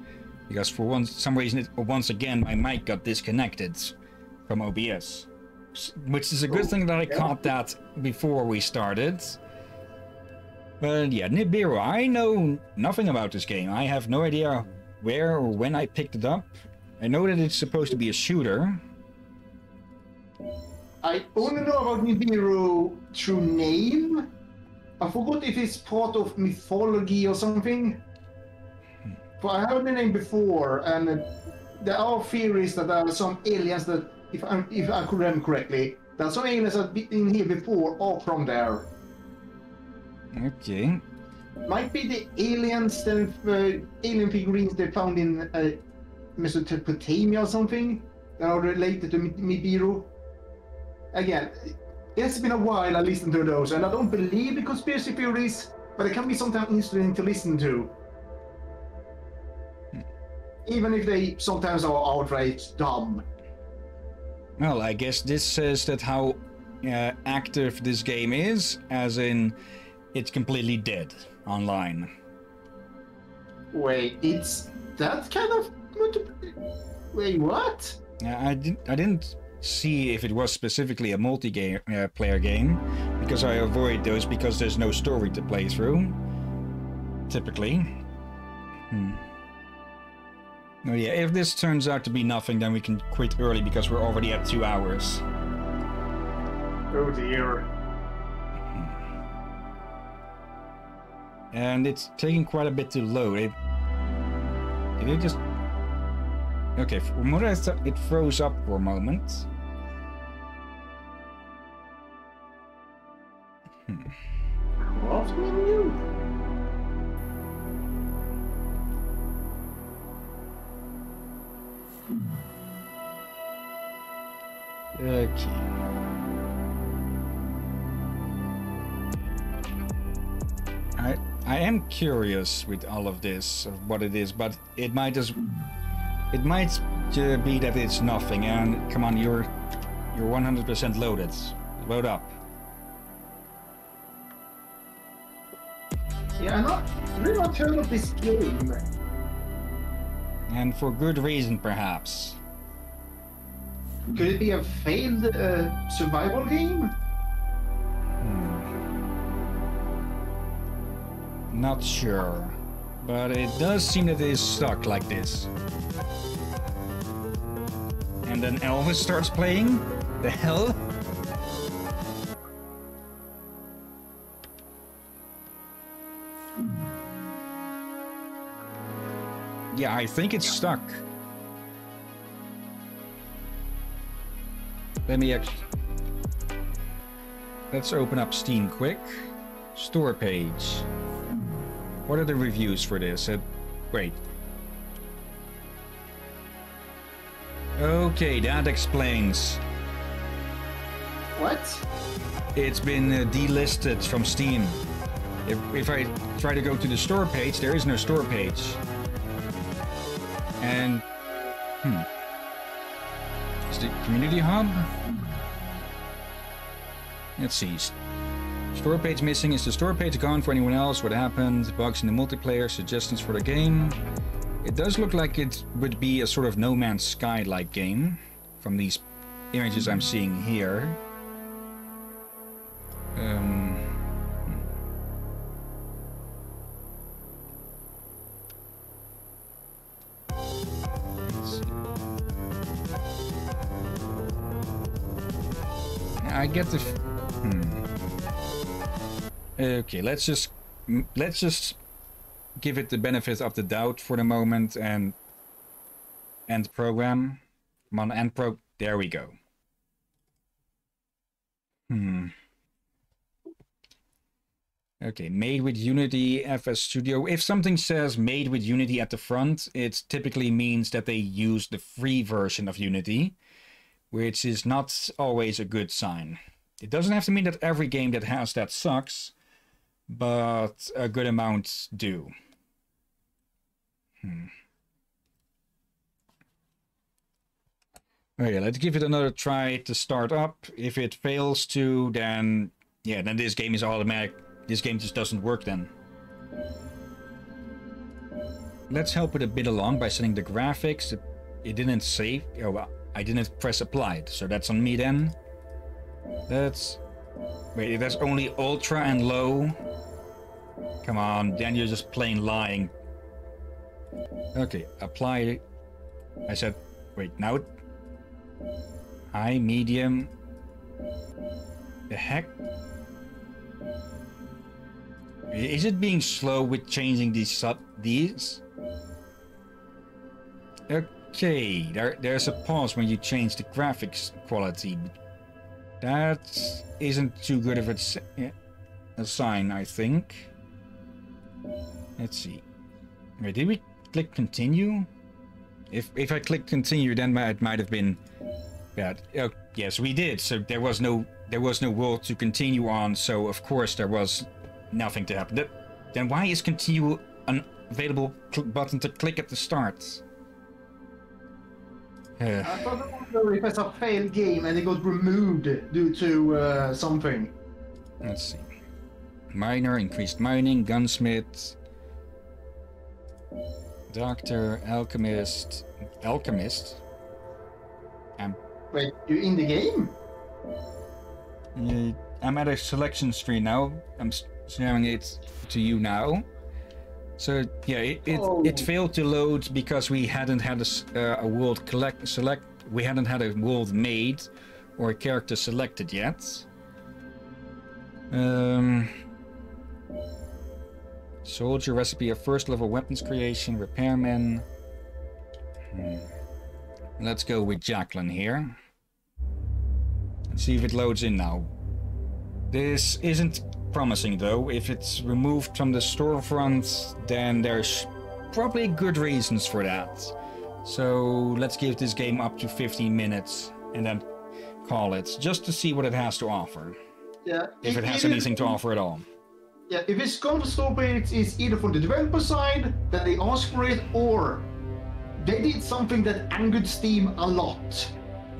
Because for one, some reason, it, once again, my mic got disconnected from OBS. Which is a good Oh, thing that I yeah. caught that before we started. But yeah, Nibiru, I know nothing about this game. I have no idea where or when I picked it up. I know that it's supposed to be a shooter. I only know about Nibiru through name. I forgot if it's part of mythology or something. But I heard the name before, and uh, there are theories that there are some aliens that, if I if I could remember correctly, there are some aliens that have been here before or from there. Okay. Might be the aliens, the uh, alien figurines they found in uh, Mesopotamia or something that are related to Nibiru. Again, it's been a while I listened to those, and I don't believe in conspiracy theories, but it can be sometimes interesting to listen to. Even if they sometimes are outright dumb. Well, I guess this says that how uh, active this game is, as in it's completely dead online. Wait, it's that kind of. Wait, what? Uh, I didn't. I didn't see if it was specifically a multi-player uh, game, because I avoid those because there's no story to play through, typically. Hmm. Oh yeah, if this turns out to be nothing, then we can quit early because we're already at two hours. Oh dear. Hmm. And it's taking quite a bit to load. It, did it just... Okay, it froze up for a moment. Hmm. Craft menu? Okay. I I am curious with all of this of what it is, but it might just it might be that it's nothing. And come on, you're you're 100% loaded. Load up. Yeah, I'm not really not heard of this game. And for good reason, perhaps. Could it be a failed uh, survival game? Not sure. But it does seem that it is stuck like this. And then Elvis starts playing? The hell? Yeah, I think it's stuck. Let me ex- Let's open up Steam quick. Store page. What are the reviews for this? Uh, wait. Okay, that explains. What? It's been uh, delisted from Steam. If, if I try to go to the store page, there is no store page. And... Hmm. Is the community hub? Let's see. Store page missing. Is the store page gone for anyone else? What happened? Bugs in the multiplayer. Suggestions for the game. It does look like it would be a sort of No Man's Sky-like game from these images I'm seeing here. Um, I get the. Hmm. Okay, let's just let's just give it the benefit of the doubt for the moment and end program. Come on, end pro. There we go. Hmm. Okay, made with Unity FS Studio. If something says made with Unity at the front, it typically means that they use the free version of Unity, which is not always a good sign. It doesn't have to mean that every game that has that sucks, but a good amount do. Hmm. Okay, let's give it another try to start up. If it fails to, then yeah, then this game is automatic. This game just doesn't work then. Let's help it a bit along by setting the graphics. It, didn't save. Oh well, I didn't press applied, so that's on me then. That's wait, that's only ultra and low. Come on, then you're just plain lying. Okay, apply. I said, wait, now. High, medium. The heck? Is it being slow with changing these sub these? Okay, there there's a pause when you change the graphics quality. That isn't too good of a sign, I think. Let's see. Wait, did we click continue? If if I click continue, then it might have been bad. Oh, yes, we did. So there was no there was no world to continue on. So of course there was nothing to happen. Then why is continue an available button to click at the start? Uh, I thought it was if it's a failed game and it got removed due to uh, something. let's see. Miner, increased mining, gunsmith, doctor, alchemist, alchemist. Um, Wait, you in the game? Uh, I'm at a selection screen now. I'm sharing it to you now. So yeah, it it, Oh. it failed to load because we hadn't had a, uh, a world collect select. We hadn't had a world made or a character selected yet. Um. Soldier recipe of first level weapons creation, repairman. Hmm. Let's go with Jacqueline here. Let's see if it loads in now. This isn't promising though. If it's removed from the storefront, then there's probably good reasons for that. So let's give this game up to 15 minutes and then call it, just to see what it has to offer. Yeah. If it has anything to offer at all. Yeah, if it's gone to stop it, it's either from the developer side that they asked for it, or they did something that angered Steam a lot.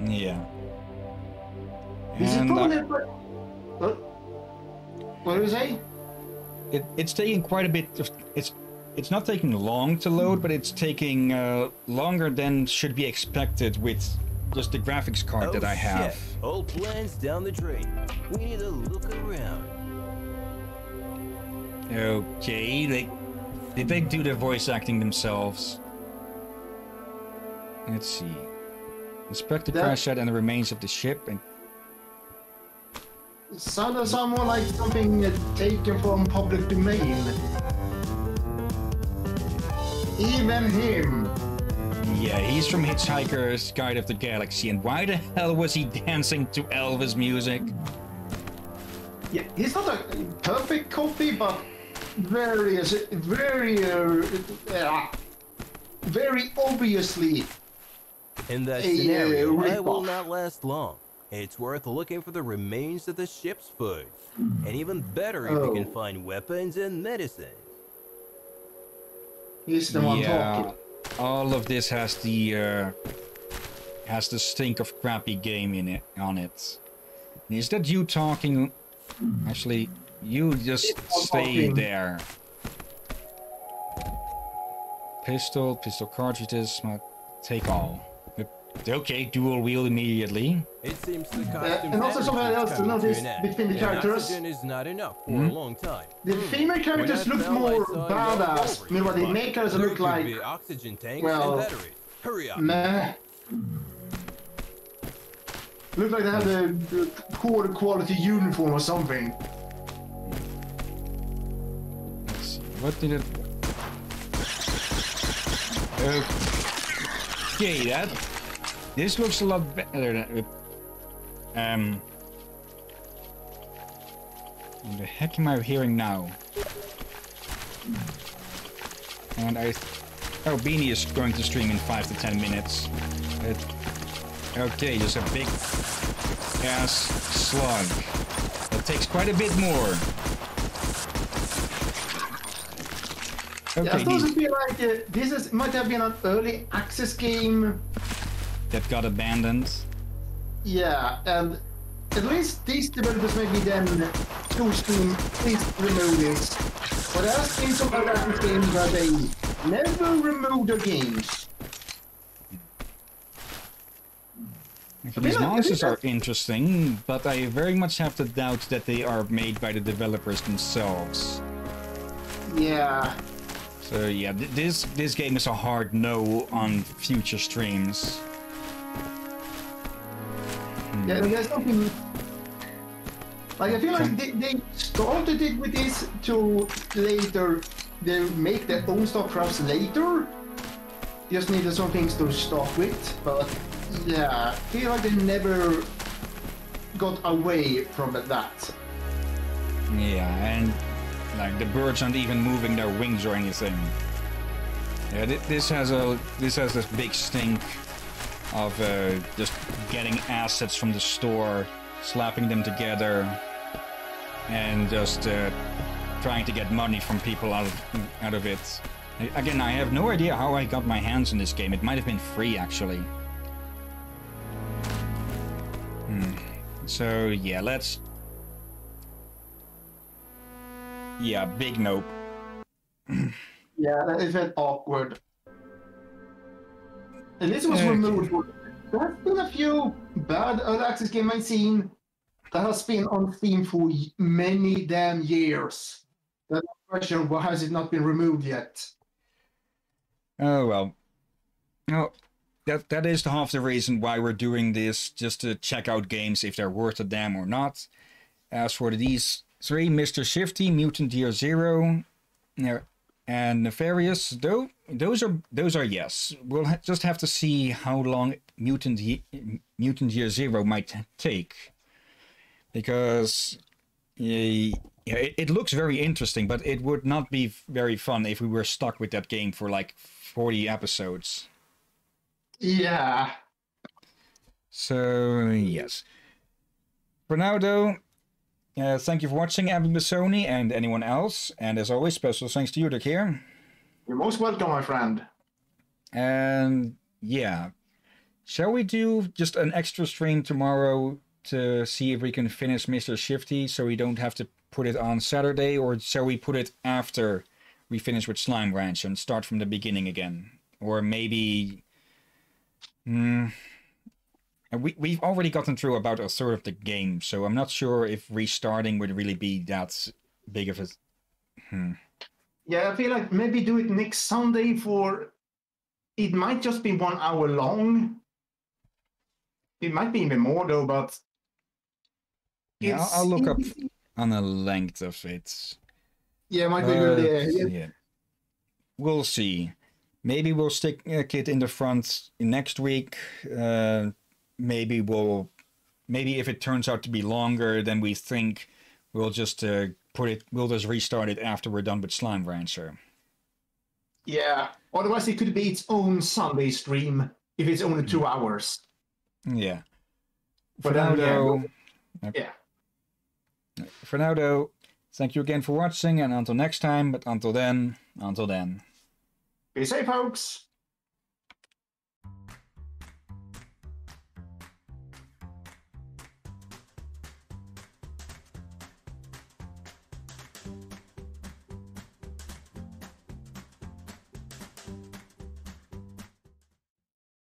Yeah. This is probably. What do you say? it, it's taking quite a bit of it's it's not taking long to load but it's taking uh, longer than should be expected with just the graphics card Oh, that i have Shit. Old plans down the drain. We need to look around. okay they did they do the voice acting themselves let's see inspect the That- crash site and the remains of the ship and Sounded somewhat like something uh, taken from public domain. Even him. yeah he's from hitchhiker's guide of the galaxy and why the hell was he dancing to elvis music Yeah, he's not a perfect copy, but very, very, uh, uh, very obviously. In that A, uh, scenario, I will not last long. It's worth looking for the remains of the ship's food. And even better if you can Oh. find weapons and medicine. He's the one talking. all of this has the uh, has the stink of crappy game in it on it. Is that you talking? Actually, you just It's stay talking. there. Pistol, pistol cartridges, take all. Okay, dual wheel immediately. It seems the Uh, and also something else to notice between the characters. Oxygen is not enough for Hmm? a long time. The female characters look fell, more saw you badass. over I mean, what they here, make us look like be oxygen tanks well, and batteries. Hurry up. meh. Look like they have a a poor quality uniform or something. Let's see. What did it? Okay, that. This looks a lot better than. Um. What the heck am I hearing now? And I. Oh, Beanie is going to stream in 5 to 10 minutes. It, okay, just a big ass slug. That takes quite a bit more. Yeah, Okay, I also these- feel like uh, this is might have been an early access game. That got abandoned. Yeah, and at least these developers maybe then chose to please remove this. But has been some other games where they never remove their games. These like- monsters are interesting, but I very much have to doubt that they are made by the developers themselves. Yeah. So yeah, th- this this game is a hard no on future streams. Yeah, mm. there's something. Like I feel like they, they started it with this to later they make their own perhaps later. Just needed some things to start with, but yeah, I feel like they never got away from that. Yeah, and like the birds aren't even moving their wings or anything. Yeah, this has a this has this big stink of uh, just getting assets from the store, slapping them together, and just uh, trying to get money from people out of out of it. Again, I have no idea how I got my hands in this game. It might have been free actually. Hmm. So yeah, let's Yeah, big nope. Yeah, that is very awkward. And this was Okay. removed. There has been a few bad early access games I've seen that has been on Steam for many damn years. That question, why has it not been removed yet? Oh well. No, that that is half the reason why we're doing this, just to check out games if they're worth a damn or not. As for these three, Mr. Shifty, Mutant Year Zero, and nefarious though those are those are yes. We'll ha- just have to see how long mutant Ye- mutant year zero might take, because it, it looks very interesting, but it would not be very fun if we were stuck with that game for like forty episodes. Yeah. So yes. For now, though, uh, thank you for watching, Abby Bissoni, and anyone else. And as always, special thanks to you, Drakir. You're most welcome, my friend. And yeah, shall we do just an extra stream tomorrow to see if we can finish Mr. Shifty, so we don't have to put it on Saturday, or shall we put it after we finish with Slime Rancher and start from the beginning again, or maybe? Hmm. And we we've already gotten through about a third of the game, so I'm not sure if restarting would really be that big of a. Hmm. Yeah, I feel like maybe do it next Sunday for. It might just be one hour long. It might be even more though, but. Yeah, I'll, I'll look up on the length of it. Yeah, it might be Uh, good. Yeah, yeah. yeah. We'll see. Maybe we'll stick a kid in the front next week. Uh, maybe we'll. Maybe if it turns out to be longer than we think, we'll just uh, put it. We'll just restart it after we're done with Slime Rancher. Yeah. Otherwise, it could be its own Sunday stream if it's only two hours. Yeah. But For now, yeah, though. Yeah. For now, though. Thank you again for watching, and until next time. But until then, until then. Be safe, folks.